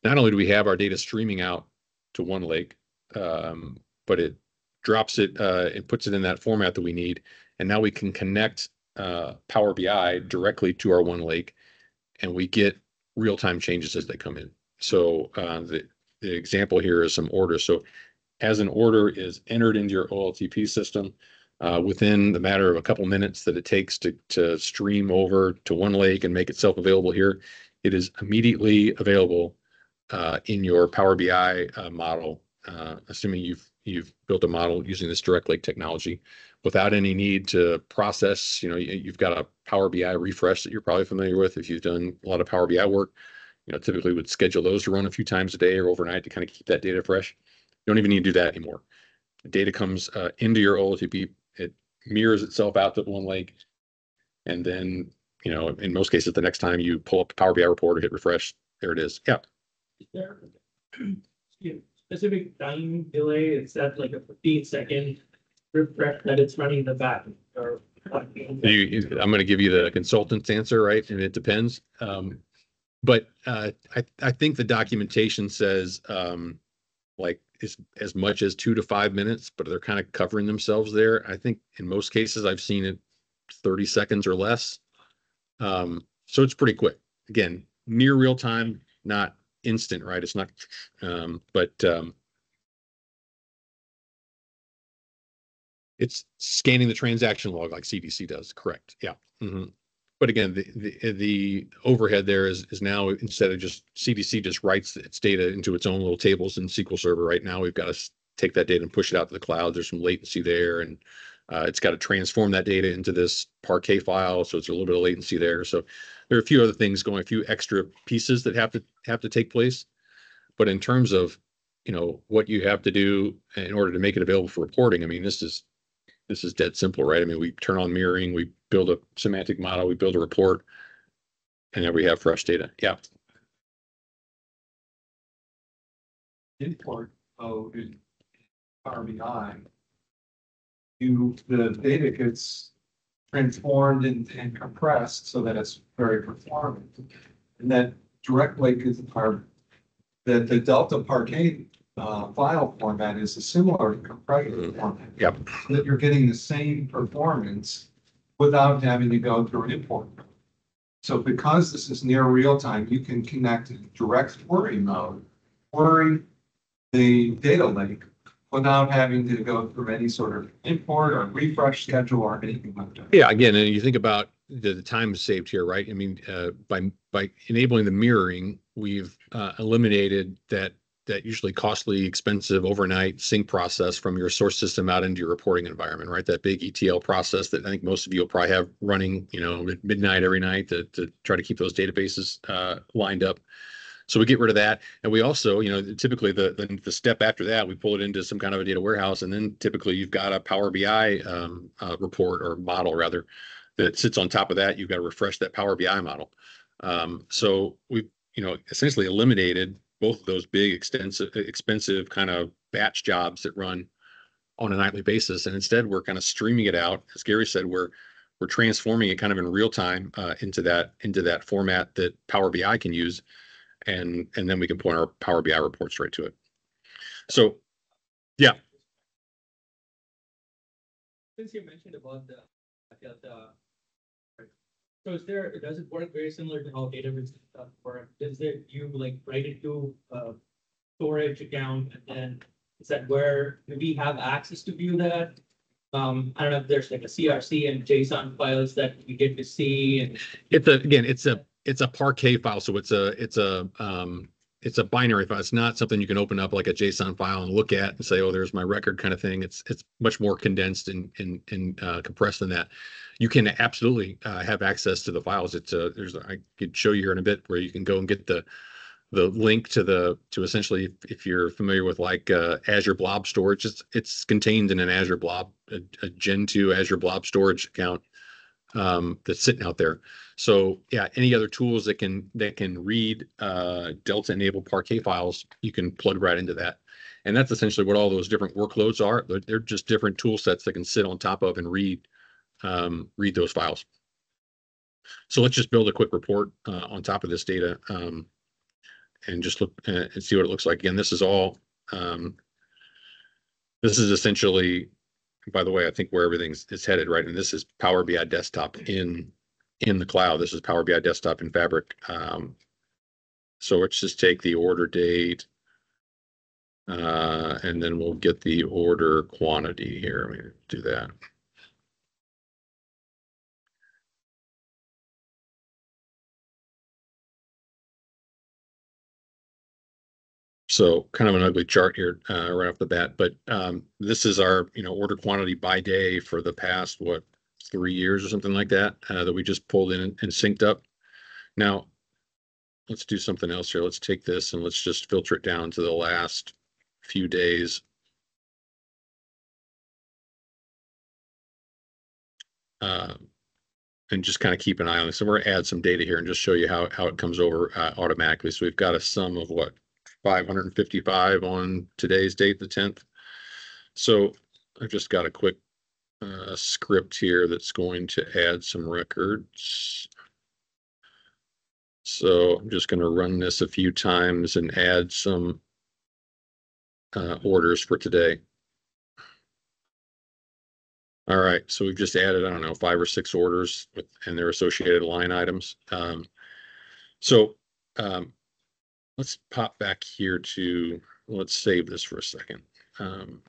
Not only do we have our data streaming out to OneLake, um, but it drops it, uh, and puts it in that format that we need. And now we can connect, uh, Power BI directly to our OneLake and we get real-time changes as they come in. So, uh, the, the example here is some orders. So as an order is entered into your OLTP system, uh, within the matter of a couple minutes that it takes to, to stream over to OneLake and make itself available here, it is immediately available uh, in your Power BI uh, model, uh, assuming you've you've built a model using this direct lake technology without any need to process. You know, you, you've got a Power BI refresh that you're probably familiar with if you've done a lot of Power BI work. You know, typically would schedule those to run a few times a day or overnight to kind of keep that data fresh. You don't even need to do that anymore data comes uh, into your OLTP, it mirrors itself out to OneLake. And then, you know, in most cases, the next time you pull up a Power BI report or hit refresh, there it is. Yeah. Yeah, specific time delay? It's at like a fifteen second refresh that it's running in the back or. You, you- I'm gonna give you the consultant's answer, right? And it depends. Um, but, uh, I, I think the documentation says, um, like, as, as much as two to five minutes, but they're kind of covering themselves there. I think in most cases, I've seen it thirty seconds or less. Um, so it's pretty quick. Again, near real time, not instant, right? It's not, um, but, um, It's scanning the transaction log like CDC does, correct? Yeah. Mhm. But again, the, the, the overhead there is, is now instead of just CDC just writes its data into its own little tables in SQL Server. Right now, we've got to take that data and push it out to the cloud. There's some latency there and uh, it's got to transform that data into this Parquet file. So it's a little bit of latency there. So there are a few other things going, a few extra pieces that have to, have to take place. But in terms of, you know, what you have to do in order to make it available for reporting, I mean, this is, this is dead simple, right? I mean, we turn on mirroring, we build a semantic model, we build a report. And then we have fresh data. Yeah. import mode in Power BI. You, the data gets transformed and, and compressed so that it's very performant. And that direct lake is our, that the Delta Parquet uh, file format is a similar compression format. Yep. so That you're getting the same performance without having to go through an import. So because this is near real time, you can connect in direct query mode, query the data lake without having to go through any sort of import or refresh schedule or anything like that. Yeah, again, and you think about the, the time saved here, right? I mean, uh, by, by enabling the mirroring, we've, uh, eliminated that, that usually costly, expensive overnight sync process from your source system out into your reporting environment, right? That big ETL process that I think most of you will probably have running, you know, at midnight every night to, to try to keep those databases, uh, lined up. So we get rid of that. And we also, you know, typically the, the, the step after that, we pull it into some kind of a data warehouse. And then typically you've got a Power BI, um, uh, report or model rather that sits on top of that. You've got to refresh that Power BI model. Um, so we've, you know, essentially eliminated both of those big extensive, expensive kind of batch jobs that run on a nightly basis. And instead we're kind of streaming it out. As Gary said, we're, we're transforming it kind of in real time, uh, into that, into that format that Power BI can use. And, and then we can point our Power BI report straight to it. So, yeah. Since you mentioned about the, Delta. So is there, does it work very similar to how Databricks stuff work? Does it, you like write it to a storage account and then is that where do we have access to view that? Um, I don't know if there's like a CRC and JSON files that we get to see and It's a, again, it's a, it's a Parquet file, so it's a, it's a, um, it's a binary file. It's not something you can open up like a JSON file and look at and say, oh, there's my record kind of thing. It's, it's much more condensed and, and, and, uh, compressed than that. You can absolutely, uh, have access to the files. It's a, there's, I could show you here in a bit where you can go and get the, the link to the, to essentially, if, if you're familiar with like, uh, Azure Blob Storage, it's, it's contained in an Azure Blob, a, a Gen two Azure Blob Storage account um, that's sitting out there. So yeah, any other tools that can, that can read, uh, Delta enabled Parquet files, you can plug right into that. And that's essentially what all those different workloads are. They're, they're just different tool sets that can sit on top of and read, um, read those files. So let's just build a quick report, uh, on top of this data, um, and just look uh, and see what it looks like. Again, this is all, um, this is essentially, by the way, I think where everything's is headed, right? And this is Power BI desktop in, in the cloud. This is Power BI desktop in Fabric. Um, so let's just take the order date. Uh, and then we'll get the order quantity here. Let me do that. So kind of an ugly chart here, uh, right off the bat, but, um, this is our, you know, order quantity by day for the past, what? Three years or something like that, uh, that we just pulled in and synced up. Now. Let's do something else here. Let's take this and let's just filter it down to the last few days. Um, and just kind of keep an eye on this. So we're gonna add some data here and just show you how, how it comes over uh, automatically. So we've got a sum of what, five hundred and fifty-five on today's date, the tenth. So I've just got a quick uh, script here that's going to add some records. So I'm just gonna run this a few times and add some uh, orders for today. All right, so we've just added, I don't know, five or six orders with, and their associated line items. Um, so, um, let's pop back here to, let's save this for a second. Um,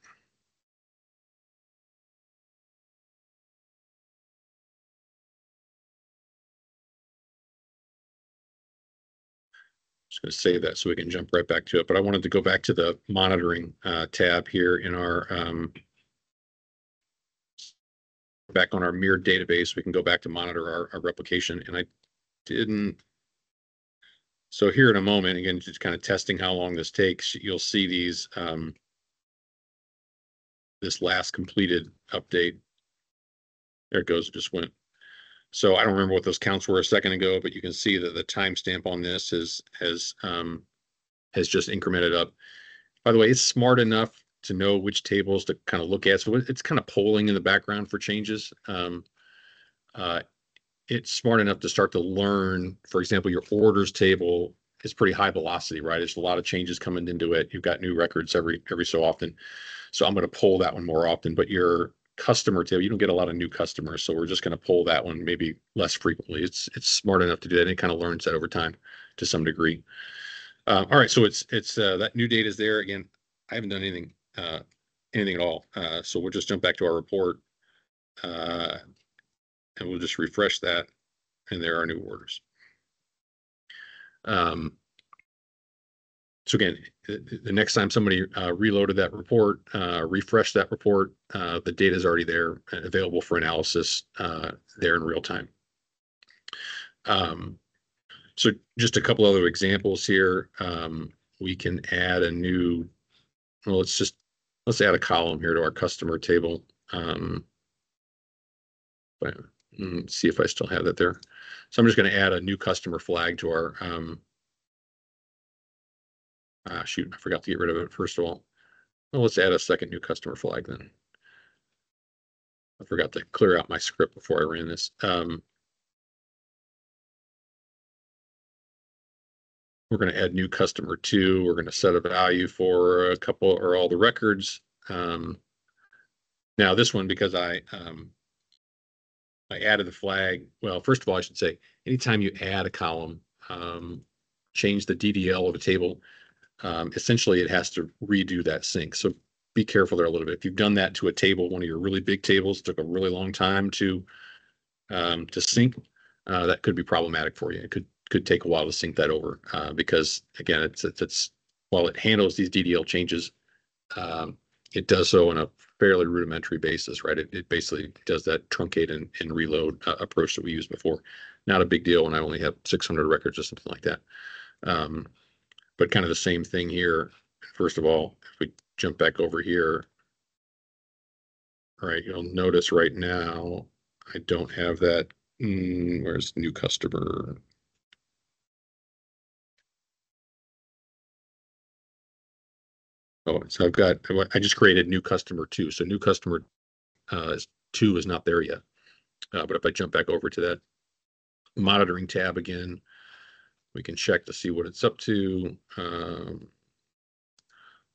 just gonna save that so we can jump right back to it, but I wanted to go back to the monitoring, uh, tab here in our, um, back on our mirrored database, we can go back to monitor our, our replication, and I didn't. So here in a moment, again, just kind of testing how long this takes, you'll see these, um. This last completed update. There it goes, it just went. So I don't remember what those counts were a second ago, but you can see that the timestamp on this is, has, um. Has just incremented up. By the way, it's smart enough to know which tables to kind of look at. So it's kind of polling in the background for changes. Um, uh, it's smart enough to start to learn, for example, your orders table is pretty high velocity, right? There's a lot of changes coming into it. You've got new records every, every so often. So I'm going to pull that one more often, but your customer table, you don't get a lot of new customers. So we're just going to pull that one maybe less frequently. It's, it's smart enough to do that. And it kind of learns that over time to some degree. Um, all right. So it's, it's, uh, that new data is there. Again, I haven't done anything uh, anything at all. Uh, so we'll just jump back to our report. Uh, and we'll just refresh that and there are new orders. Um, so again, the, next time somebody uh, reloaded that report, uh, refreshed that report, uh, the data is already there available for analysis uh, there in real time. Um, so just a couple other examples here. Um, we can add a new, well, let's just let's add a column here to our customer table. Um, but, mm, see if I still have that there. So I'm just going to add a new customer flag to our, um, ah, shoot, I forgot to get rid of it first of all. Well, let's add a second new customer flag then. I forgot to clear out my script before I ran this. Um, we're going to add new customer two. We're going to set a value for a couple or all the records. Um, now this one, because I, um, I added the flag. Well, first of all, I should say, anytime you add a column, um, change the DDL of a table, um, essentially it has to redo that sync. So be careful there a little bit. If you've done that to a table, one of your really big tables, took a really long time to, um, to sync, uh, that could be problematic for you. It could, could take a while to sync that over, uh, because again, it's, it's, it's, while it handles these DDL changes, um, it does so on a fairly rudimentary basis, right? It, it basically does that truncate and, and reload uh, approach that we used before. Not a big deal when I only have six hundred records or something like that. Um, but kind of the same thing here. First of all, if we jump back over here. All right, you'll notice right now, I don't have that, mm, where's new customer? Oh, so I've got, I just created new customer two, so new customer uh, two is not there yet. Uh, but if I jump back over to that monitoring tab again, we can check to see what it's up to. Um,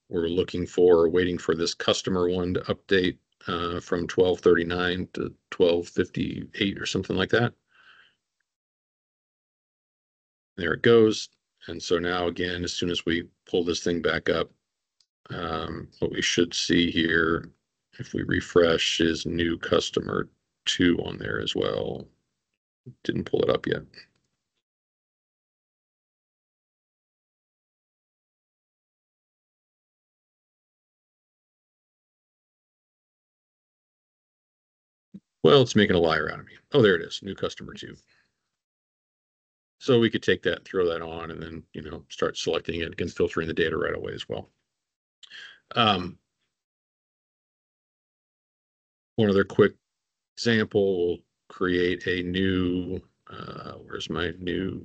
We're looking for, waiting for this customer one to update uh, from twelve thirty-nine to twelve fifty-eight or something like that. There it goes. And so now again, as soon as we pull this thing back up, um, what we should see here, if we refresh, is new customer two on there as well. Didn't pull it up yet. Well, it's making a liar out of me. Oh, there it is, new customer two. So we could take that, and throw that on and then, you know, start selecting it and filtering the data right away as well. Um. One other quick example, we'll create a new, uh, where's my new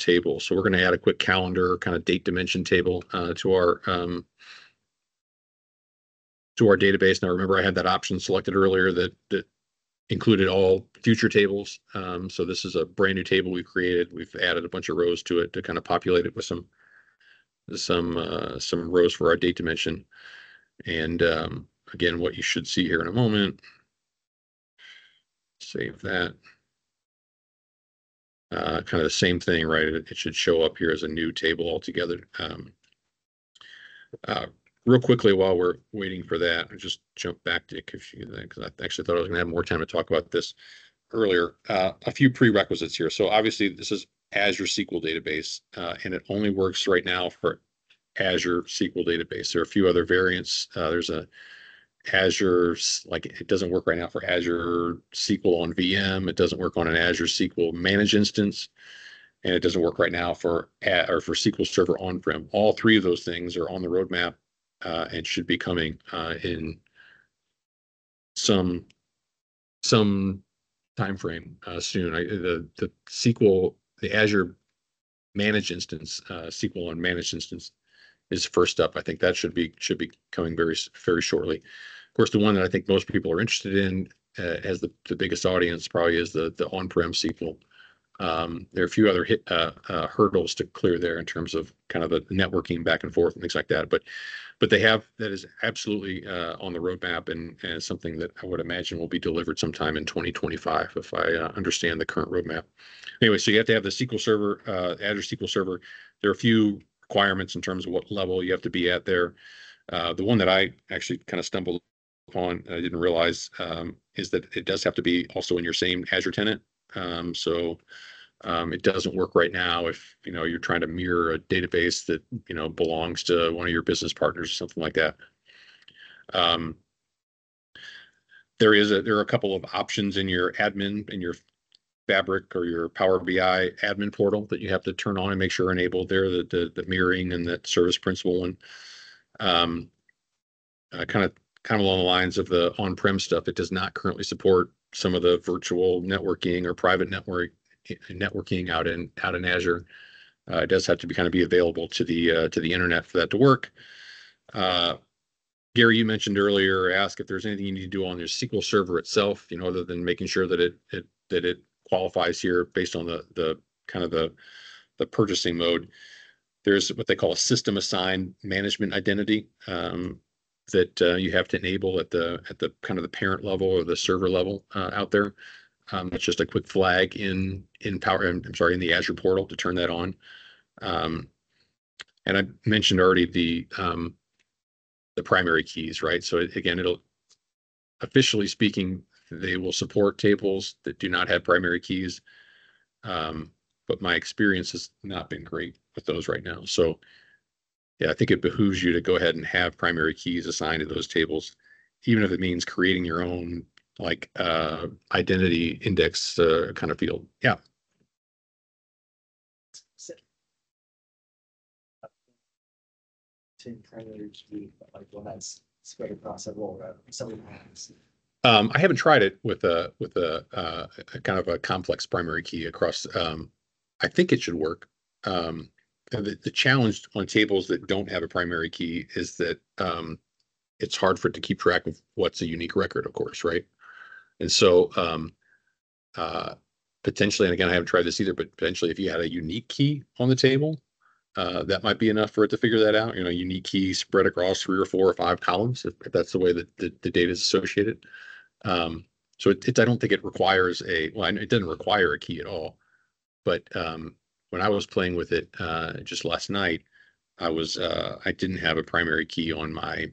table? So we're going to add a quick calendar, kind of date dimension table, uh, to our, um, to our database. Now, remember I had that option selected earlier that, that included all future tables. Um, so this is a brand new table we created. We've added a bunch of rows to it to kind of populate it with some, some, uh, some rows for our date dimension. And, um, again, what you should see here in a moment. Save that. Uh, kind of the same thing, right? It, it should show up here as a new table altogether. Um, uh, real quickly while we're waiting for that, I just jump back to it because I actually thought I was going to have more time to talk about this earlier. Uh, a few prerequisites here. So obviously this is Azure SQL database, uh, and it only works right now for Azure SQL database. There are a few other variants. Uh, there's a Azure, like it doesn't work right now for Azure SQL on VM. It doesn't work on an Azure SQL managed instance. And it doesn't work right now for, or for SQL Server on-prem. All three of those things are on the roadmap uh, and should be coming uh, in some, some timeframe uh, soon. I, the, the SQL, the Azure managed instance, uh, SQL on managed instance is first up. I think that should be, should be coming very, very shortly. Of course, the one that I think most people are interested in uh, as the, the biggest audience probably is the, the on-prem SQL. Um, there are a few other hit, uh, uh, hurdles to clear there in terms of kind of the networking back and forth and things like that. But, but they have, that is absolutely uh, on the roadmap and, and something that I would imagine will be delivered sometime in 2025 if I uh, understand the current roadmap. Anyway, so you have to have the SQL Server, uh, Azure SQL Server. There are a few requirements in terms of what level you have to be at there. Uh, the one that I actually kind of stumbled upon, I didn't realize, um, is that it does have to be also in your same Azure tenant. Um, so um, it doesn't work right now if you know you're trying to mirror a database that you know belongs to one of your business partners or something like that. Um, there is a there are a couple of options in your admin in your Fabric or your Power BI admin portal that you have to turn on and make sure enabled there, the, the, the mirroring and that service principal one. Um, uh, kind of, kind of along the lines of the on-prem stuff, it does not currently support some of the virtual networking or private network networking out in, out in Azure. Uh, it does have to be kind of be available to the, uh, to the internet for that to work. Uh, Gary, you mentioned earlier, ask if there's anything you need to do on your SQL server itself, you know, other than making sure that it, it, that it qualifies here based on the, the kind of the, the purchasing mode. There's what they call a system assigned management identity um, that uh, you have to enable at the, at the kind of the parent level or the server level uh, out there. Um, it's just a quick flag in, in Power, I'm sorry, in the Azure portal to turn that on. Um, and I mentioned already the, um, the primary keys, right? So again, it'll officially speaking, they will support tables that do not have primary keys. Um, but my experience has not been great with those right now. So yeah, I think it behooves you to go ahead and have primary keys assigned to those tables, even if it means creating your own like uh, identity index uh, kind of field. Yeah. Same primary key, but like one that's spread across several, uh, several. Um, I haven't tried it with a with a, uh, a kind of a complex primary key across. Um, I think it should work. Um, the, the challenge on tables that don't have a primary key is that um, it's hard for it to keep track of what's a unique record, of course, right? And so um, uh, potentially, and again, I haven't tried this either, but potentially, if you had a unique key on the table, uh, that might be enough for it to figure that out. You know, unique key spread across three or four or five columns, if, if that's the way that the, the data is associated. Um, so it, it, I don't think it requires a, well, it doesn't require a key at all. But um, when I was playing with it uh, just last night, I was, uh, I didn't have a primary key on my,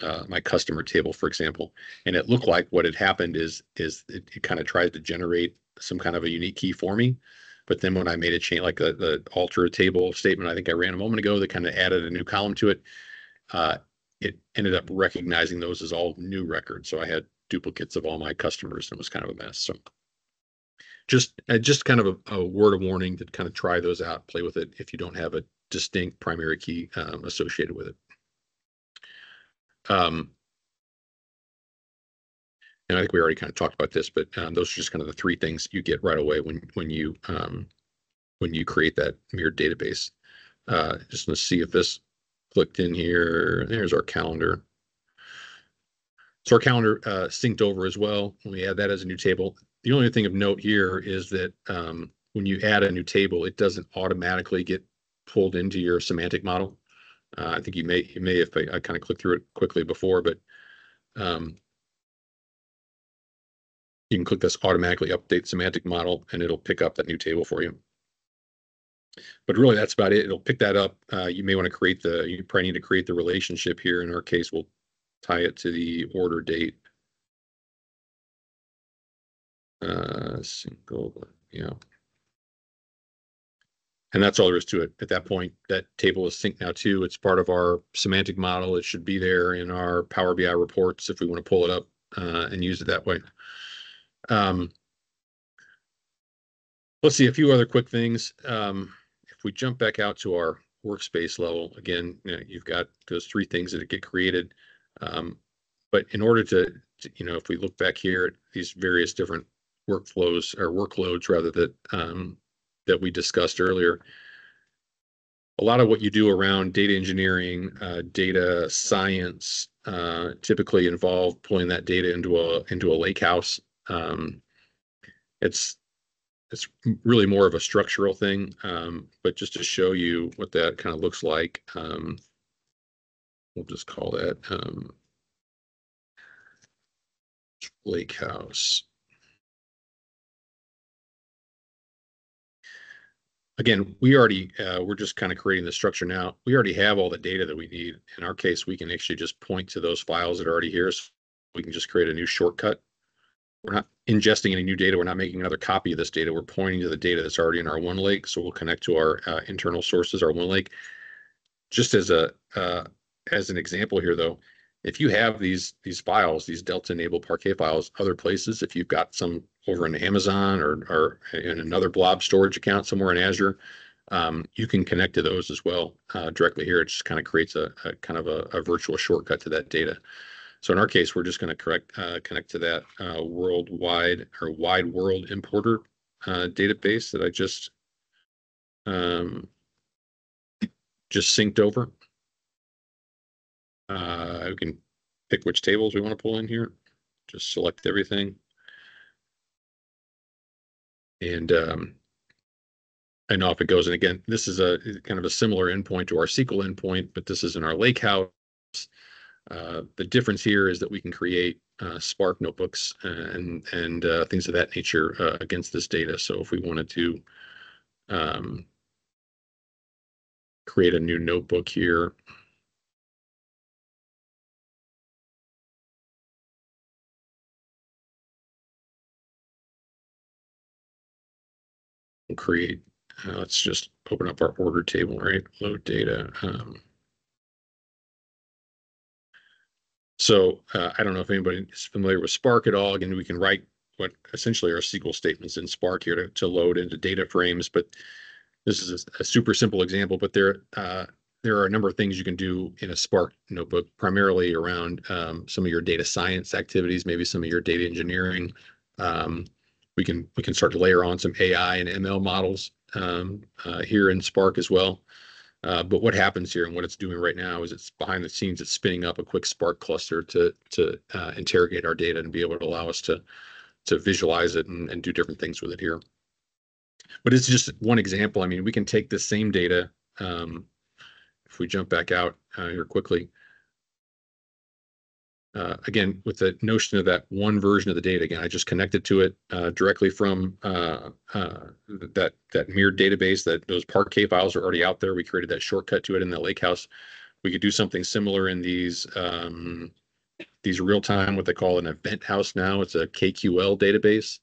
uh, my customer table, for example. And it looked like what had happened is, is it, it kind of tries to generate some kind of a unique key for me. But then when I made a change, like the, the alter table statement, I think I ran a moment ago that kind of added a new column to it. Uh, it ended up recognizing those as all new records. So I had duplicates of all my customers and it was kind of a mess. So just, uh, just kind of a, a word of warning to kind of try those out, play with it if you don't have a distinct primary key um, associated with it. Um, And I think we already kind of talked about this, but um, those are just kind of the three things you get right away when when you um, when you create that mirrored database. Uh, just let's see if this clicked in here. There's our calendar. So our calendar uh, synced over as well. We add that as a new table, the only thing of note here is that um, when you add a new table, it doesn't automatically get pulled into your semantic model. Uh, I think you may you may if I, I kind of clicked through it quickly before, but um, you can click this automatically update semantic model and it'll pick up that new table for you. But really, that's about it. It'll pick that up. Uh, you may want to create the, you probably need to create the relationship here. In our case, we'll tie it to the order date. Uh, single, yeah. And that's all there is to it. At that point, that table is synced now too. It's part of our semantic model. It should be there in our Power BI reports if we want to pull it up uh, and use it that way. Um, let's see a few other quick things. Um, if we jump back out to our workspace level, again, you know, you've got those three things that get created. Um, but in order to, to, you know, if we look back here at these various different workflows or workloads rather that um, that we discussed earlier, a lot of what you do around data engineering, uh, data science, uh, typically involve pulling that data into a into a Lakehouse. Um, it's it's really more of a structural thing, um, but just to show you what that kind of looks like, um, we'll just call that um, Lakehouse. Again, we already, uh, we're just kind of creating the structure now. We already have all the data that we need. In our case, we can actually just point to those files that are already here. So we can just create a new shortcut. We're not ingesting any new data. We're not making another copy of this data. We're pointing to the data that's already in our OneLake. So we'll connect to our uh, internal sources, our OneLake. Just as a uh, as an example here, though, if you have these these files, these Delta enabled Parquet files, other places, if you've got some over in Amazon or or in another blob storage account somewhere in Azure, um, you can connect to those as well uh, directly here. It just kind of creates a, a kind of a, a, virtual shortcut to that data. So in our case, we're just going to correct uh, connect to that uh, worldwide or wide world importer uh, database that I just um, just synced over. Uh, we can pick which tables we want to pull in here. Just select everything. And um, know if it goes, and again, this is a kind of a similar endpoint to our SQL endpoint, but this is in our Lakehouse. Uh, the difference here is that we can create uh, Spark notebooks and and uh, things of that nature uh, against this data. So if we wanted to um, create a new notebook here, create, uh, let's just open up our order table, right? Load data. Um, so uh, I don't know if anybody is familiar with Spark at all. Again, we can write what essentially are SQL statements in Spark here to, to load into data frames, but this is a, a super simple example, but there, uh, there are a number of things you can do in a Spark notebook, primarily around um, some of your data science activities, maybe some of your data engineering, um, we can we can start to layer on some AI and ML models um, uh, here in Spark as well. Uh, but what happens here and what it's doing right now is it's behind the scenes, it's spinning up a quick Spark cluster to to uh, interrogate our data and be able to allow us to to visualize it and, and do different things with it here. But it's just one example. I mean, we can take the same data. Um, if we jump back out uh, here quickly, uh, again, with the notion of that one version of the data, again, I just connected to it uh, directly from uh, uh that that mirrored database. That those Parquet files are already out there. We created that shortcut to it in the Lakehouse. We could do something similar in these um, these real time, what they call an event house now. It's a KQL database,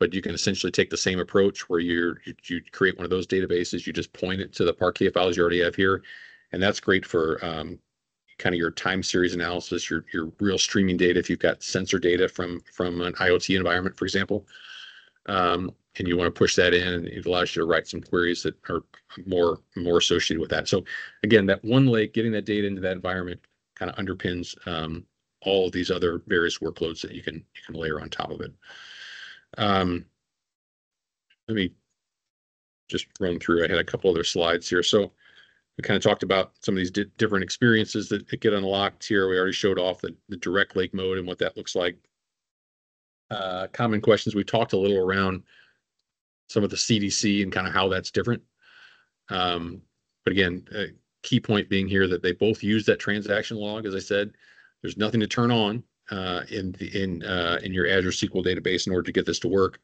but you can essentially take the same approach where you you create one of those databases. You just point it to the Parquet files you already have here, and that's great for um, kind of your time series analysis, your your real streaming data. If you've got sensor data from from an IoT environment, for example, um, and you want to push that in, it allows you to write some queries that are more more associated with that. So again, that OneLake, getting that data into that environment, kind of underpins um, all of these other various workloads that you can you can layer on top of it. Um, let me just run through. I had a couple other slides here. So we kind of talked about some of these di- different experiences that, that get unlocked here. We already showed off the, the direct lake mode and what that looks like. Uh, common questions. We talked a little around some of the CDC and kind of how that's different. Um, but again, a key point being here that they both use that transaction log. As I said, there's nothing to turn on uh, in the in uh, in your Azure SQL database in order to get this to work.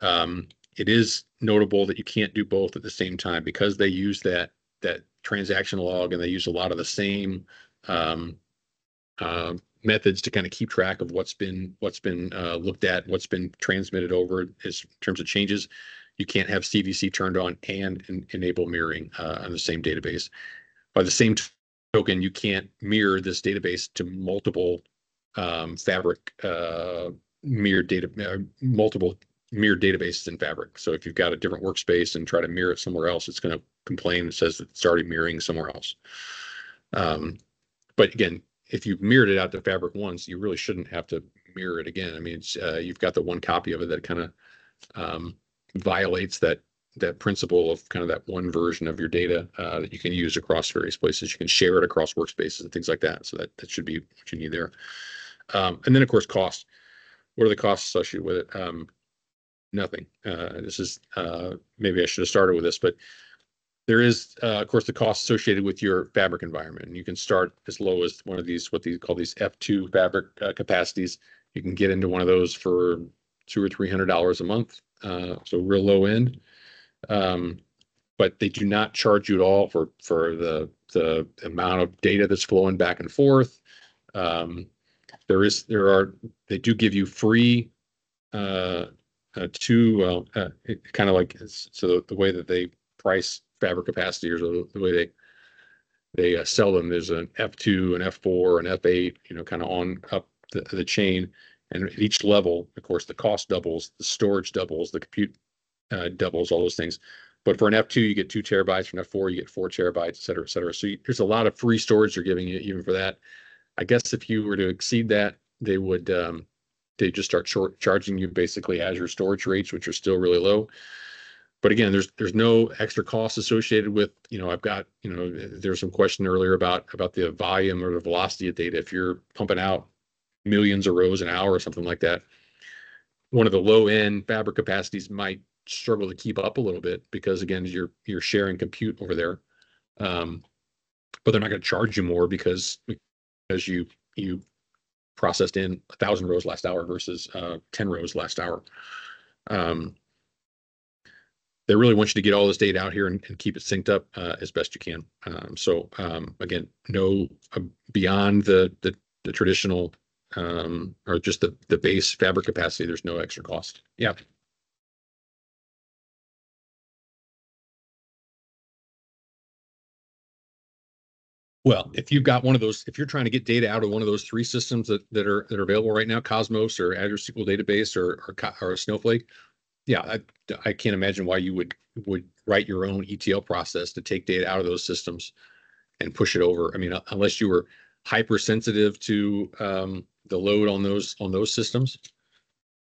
Um, it is notable that you can't do both at the same time because they use that that transaction log and they use a lot of the same um, uh, methods to kind of keep track of what's been what's been uh, looked at, what's been transmitted over as in terms of changes. You can't have CDC turned on and en- enable mirroring uh, on the same database. By the same token, you can't mirror this database to multiple um, Fabric uh, mirror data, uh, multiple mirrored databases in Fabric. So if you've got a different workspace and try to mirror it somewhere else, it's going to complain and says that it's already mirroring somewhere else. Um, but again, if you've mirrored it out to Fabric once, you really shouldn't have to mirror it again. I mean, uh, you've got the one copy of it that kind of um, violates that that principle of kind of that one version of your data uh, that you can use across various places. You can share it across workspaces and things like that. So that that should be what you need there. Um, and then of course cost. What are the costs associated with it? Um, nothing. Uh, this is uh, maybe I should have started with this, but there is, uh, of course, the cost associated with your fabric environment. And you can start as low as one of these, what they call these F2 fabric uh, capacities. You can get into one of those for two or three hundred dollars a month. Uh, so real low end. Um, but they do not charge you at all for for the the amount of data that's flowing back and forth. Um, there is there are they do give you free uh, uh, two well uh, kind of like so the way that they price fabric capacity or the, way they they uh, sell them. There's an f2 an f4 an f8 you know kind of on up the, the chain. And at each level of course the cost doubles the storage doubles the compute uh, doubles all those things. But for an f2 you get two terabytes. For an f4 you get four terabytes et cetera et cetera. So you, there's a lot of free storage they're giving you even for that. I guess if you were to exceed that they would um, they just start short charging you basically Azure storage rates, which are still really low. But again, there's there's no extra cost associated with, you know, I've got, you know, there was some question earlier about about the volume or the velocity of data. If you're pumping out millions of rows an hour or something like that, one of the low end fabric capacities might struggle to keep up a little bit because again, you're you're sharing compute over there. Um, but they're not going to charge you more because because you you processed in a thousand rows last hour versus uh, 10 rows last hour. Um, they really want you to get all this data out here and, and keep it synced up uh, as best you can. Um, so um, again, no uh, beyond the, the the traditional um, or just the the base fabric capacity. There's no extra cost. Yeah. Well, if you've got one of those, if you're trying to get data out of one of those three systems that, that are, that are available right now, Cosmos or Azure SQL Database or, or, or Snowflake, yeah, I, I can't imagine why you would, would write your own ETL process to take data out of those systems and push it over. I mean, uh, unless you were hypersensitive to, um, the load on those, on those systems.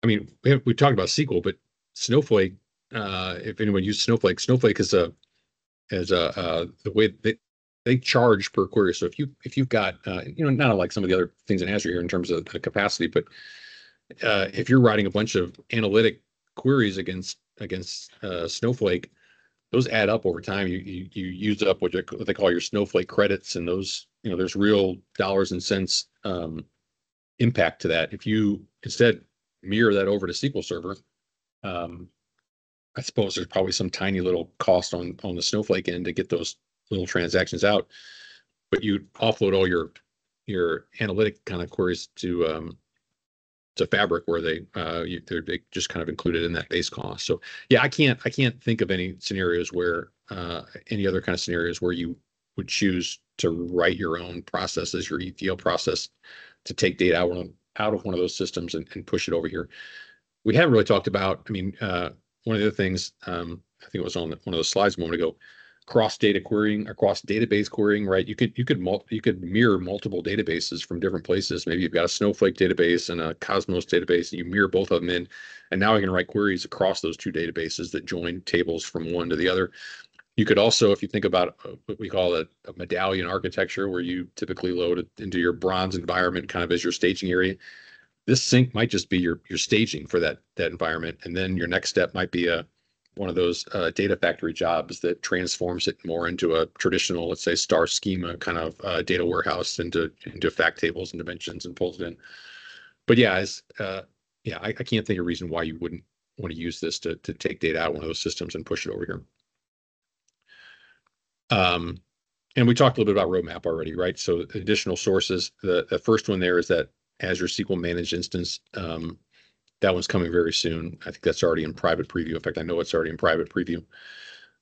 I mean, we have, we talked about SQL, but Snowflake, uh, if anyone used Snowflake, Snowflake is a, is a, uh, the way they, they charge per query. So if you if you've got uh, you know not like some of the other things in Azure here in terms of the capacity, but uh, if you're writing a bunch of analytic queries against against uh, Snowflake, those add up over time. You you, you use up what, what they call your Snowflake credits, and those you know there's real dollars and cents um, impact to that. If you instead mirror that over to SQL Server, um, I suppose there's probably some tiny little cost on on the Snowflake end to get those little transactions out. But you offload all your your analytic kind of queries to um to Fabric where they uh you, they're they just kind of included in that base cost. So yeah, I can't I can't think of any scenarios where uh any other kind of scenarios where you would choose to write your own processes, your ETL process to take data out of out of one of those systems and, and push it over here. We haven't really talked about, I mean, uh one of the other things, um, I think it was on one of the slides a moment ago, cross data querying, across database querying, right? You could you could mul- you could mirror multiple databases from different places. Maybe you've got a Snowflake database and a Cosmos database, and you mirror both of them in, and now I can write queries across those two databases that join tables from one to the other. You could also, if you think about uh, what we call a, a medallion architecture, where you typically load it into your bronze environment, kind of as your staging area. This sync might just be your your staging for that that environment, and then your next step might be a one of those uh, data factory jobs that transforms it more into a traditional, let's say, star schema kind of uh, data warehouse into into fact tables and dimensions and pulls it in. But yeah, as uh, yeah, I, I can't think of a reason why you wouldn't want to use this to to take data out of one of those systems and push it over here. Um, and we talked a little bit about roadmap already, right? So additional sources. The the first one there is that Azure SQL managed instance. Um, that one's coming very soon. I think that's already in private preview. In fact, I know it's already in private preview.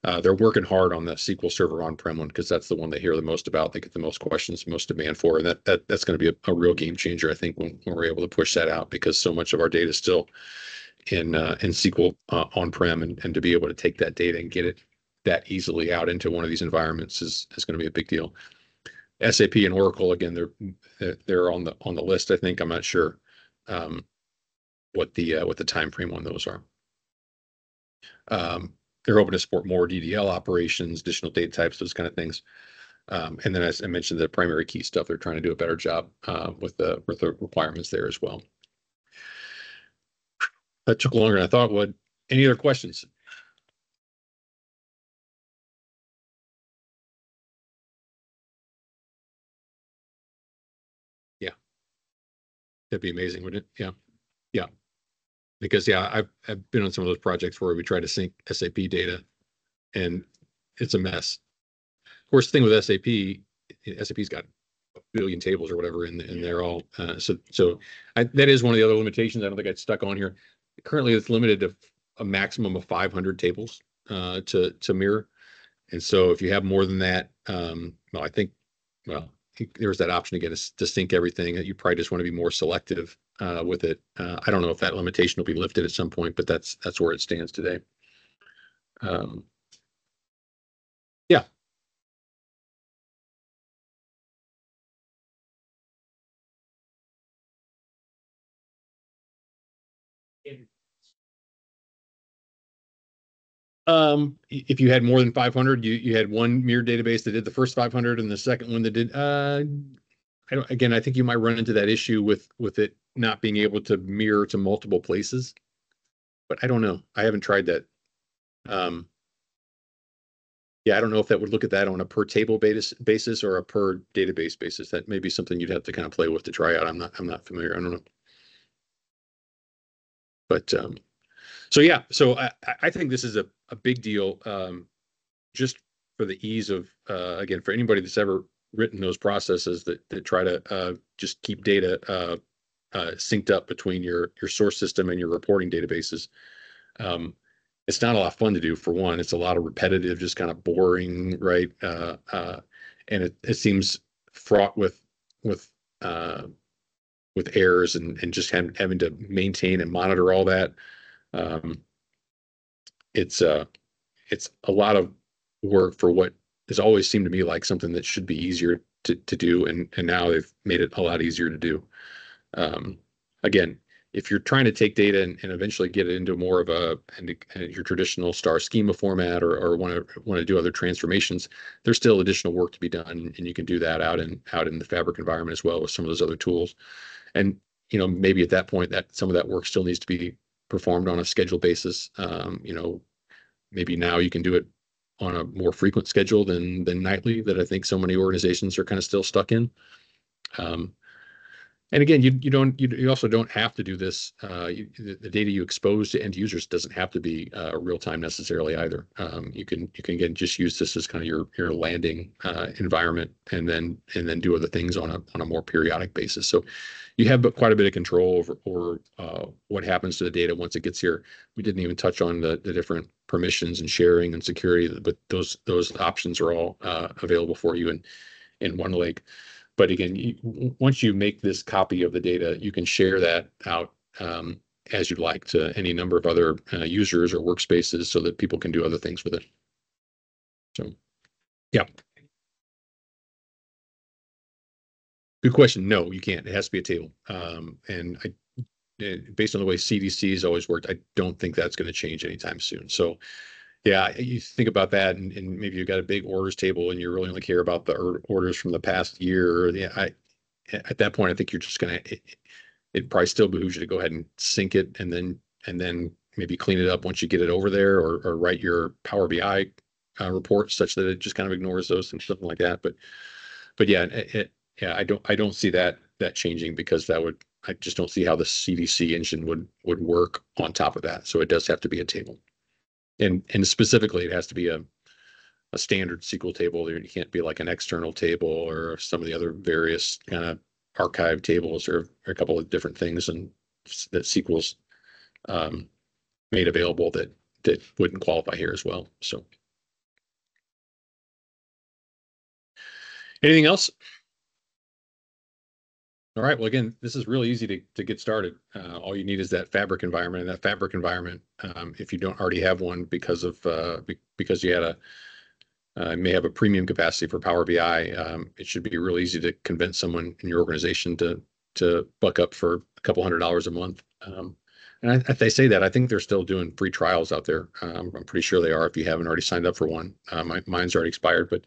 Uh, they're working hard on the SQL Server on-prem one because that's the one they hear the most about. They get the most questions, most demand for, and that that that's going to be a, a real game changer. I think when, when we're able to push that out because so much of our data is still in uh, in SQL uh, on-prem, and and to be able to take that data and get it that easily out into one of these environments is is going to be a big deal. SAP and Oracle again, they're they're on the on the list. I think I'm not sure. Um, what the uh, what the time frame on those are. Um, they're hoping to support more DDL operations, additional data types, those kind of things. Um, and then as I mentioned, the primary key stuff, they're trying to do a better job uh, with the with the requirements there as well. That took longer than I thought would. Any other questions? Yeah. That'd be amazing, wouldn't it? Yeah. Yeah. Because yeah, I've I've been on some of those projects where we try to sync SAP data and it's a mess. Of course, the thing with SAP, SAP's got a billion tables or whatever, and and they're all uh, so so. I, that is one of the other limitations. I don't think I'd stuck on here. Currently, it's limited to a maximum of 500 tables uh, to to mirror, and so if you have more than that, um, well, I think well there's that option again to, to sync everything. You probably just want to be more selective uh, with it. Uh, I don't know if that limitation will be lifted at some point, but that's that's where it stands today. Um, Um, if you had more than five hundred, you, you had one mirror database that did the first five hundred and the second one that did, uh, I don't, again, I think you might run into that issue with, with it not being able to mirror to multiple places. But I don't know. I haven't tried that. Um. Yeah, I don't know if that would look at that on a per table basis, basis or a per database basis. That may be something you'd have to kind of play with to try out. I'm not, I'm not familiar. I don't know. But, um, so yeah, so I, I- think this is a, a big deal, um, just for the ease of, uh, again, for anybody that's ever written those processes that, that try to, uh, just keep data, uh, uh, synced up between your, your source system and your reporting databases. Um, it's not a lot of fun to do for one. It's a lot of repetitive, just kind of boring, right? Uh, uh, and it, it seems fraught with, with, with errors and, and just having, having to maintain and monitor all that. Um, it's, uh, it's a lot of work for what has always seemed to me like something that should be easier to, to do. And, and now they've made it a lot easier to do. Um, again, if you're trying to take data and, and eventually get it into more of a, into uh, your traditional star schema format or, or want to, want to do other transformations, there's still additional work to be done. And you can do that out in, out in the fabric environment as well with some of those other tools. And, you know, maybe at that point that some of that work still needs to be performed on a schedule basis. Um, you know, maybe now you can do it on a more frequent schedule than than nightly that I think so many organizations are kind of still stuck in. Um, and again, you you don't you, you also don't have to do this. Uh, you, the, the data you expose to end users doesn't have to be uh, real time necessarily either. Um, you can you can again just use this as kind of your your landing uh, environment, and then and then do other things on a on a more periodic basis. So you have quite a bit of control over over uh, what happens to the data once it gets here. We didn't even touch on the the different permissions and sharing and security, but those those options are all uh, available for you in in OneLake. But again, you, once you make this copy of the data, you can share that out um, as you'd like to any number of other uh, users or workspaces so that people can do other things with it. So yeah. Good question. No, you can't. It has to be a table. Um, and I, eh, based on the way CDC has always worked, I don't think that's going to change anytime soon. So, yeah, you think about that, and, and maybe you've got a big orders table, and you really only care about the orders from the past year. Yeah, I, at that point, I think you're just gonna. It, it probably still behooves you to go ahead and sync it, and then and then maybe clean it up once you get it over there, or or write your Power BI uh, report such that it just kind of ignores those and something like that. But but yeah, it, it yeah, I don't, I don't see that, that changing because that would, I just don't see how the CDC engine would, would work on top of that. So it does have to be a table. And, and specifically, it has to be a, a standard SQL table. You can't be like an external table or some of the other various kind of archive tables or a couple of different things and that SQL's um, made available that, that wouldn't qualify here as well. So. Anything else? All right, well, again, this is really easy to, to get started. Uh, all you need is that fabric environment and that fabric environment. Um, if you don't already have one because of, uh, be- because you had a, uh, may have a premium capacity for Power BI, um, it should be real easy to convince someone in your organization to, to buck up for a couple hundred dollars a month. Um, and I, if they say that, I think they're still doing free trials out there. Um, I'm pretty sure they are if you haven't already signed up for one. Uh, my, mine's already expired, but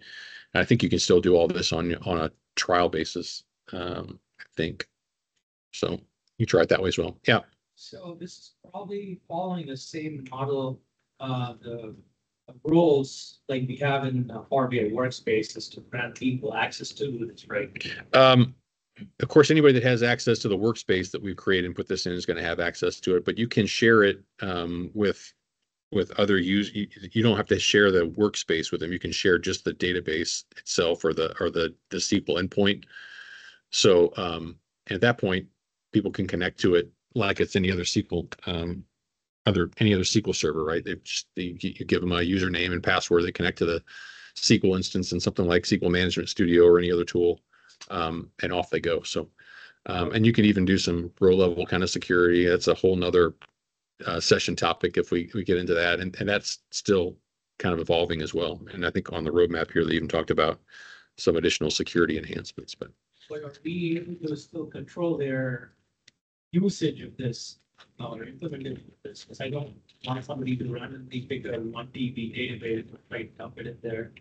I think you can still do all this on, on a trial basis. Um, think. So you try it that way as well. Yeah. So this is probably following the same model, uh, the rules like we have in uh, Power BI workspaces to grant people access to this, right? Um, of course, anybody that has access to the workspace that we've created and put this in is going to have access to it, but you can share it um, with with other use. You, you don't have to share the workspace with them. You can share just the database itself or the or the the SQL endpoint. So um, at that point, people can connect to it like it's any other SQL um, other any other SQL server, right? They just they, you give them a username and password. They connect to the SQL instance and something like SQL Management Studio or any other tool um, and off they go. So, um, and you can even do some row level kind of security. That's a whole nother uh, session topic if we, we get into that. And, and that's still kind of evolving as well. And I think on the roadmap here, they even talked about some additional security enhancements, but Are we able to still control their usage of this? uh, Or implementation of this, because I don't want somebody to randomly pick a one DB database, right, dump it in there.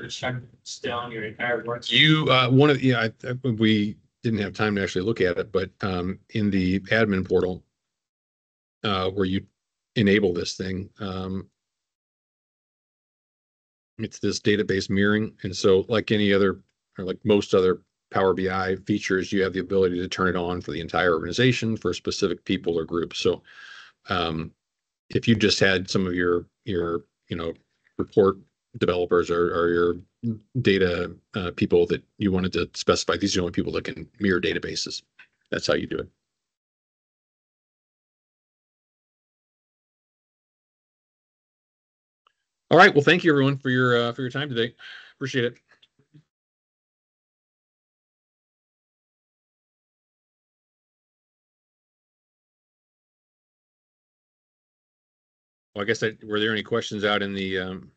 Which shuts down your entire work. you, uh, one of, yeah, I- we didn't have time to actually look at it, but, um, in the admin portal, uh, where you enable this thing, um, it's this database mirroring. And so like any other, or like most other Power BI features, you have the ability to turn it on for the entire organization for specific people or groups. So, um, if you just had some of your, your, you know, report developers or, or your data, uh, people that you wanted to specify, these are the only people that can mirror databases. That's how you do it. All right. Well, thank you everyone for your, uh, for your time today. Appreciate it. Well, I guess that, were there any questions out in the, um,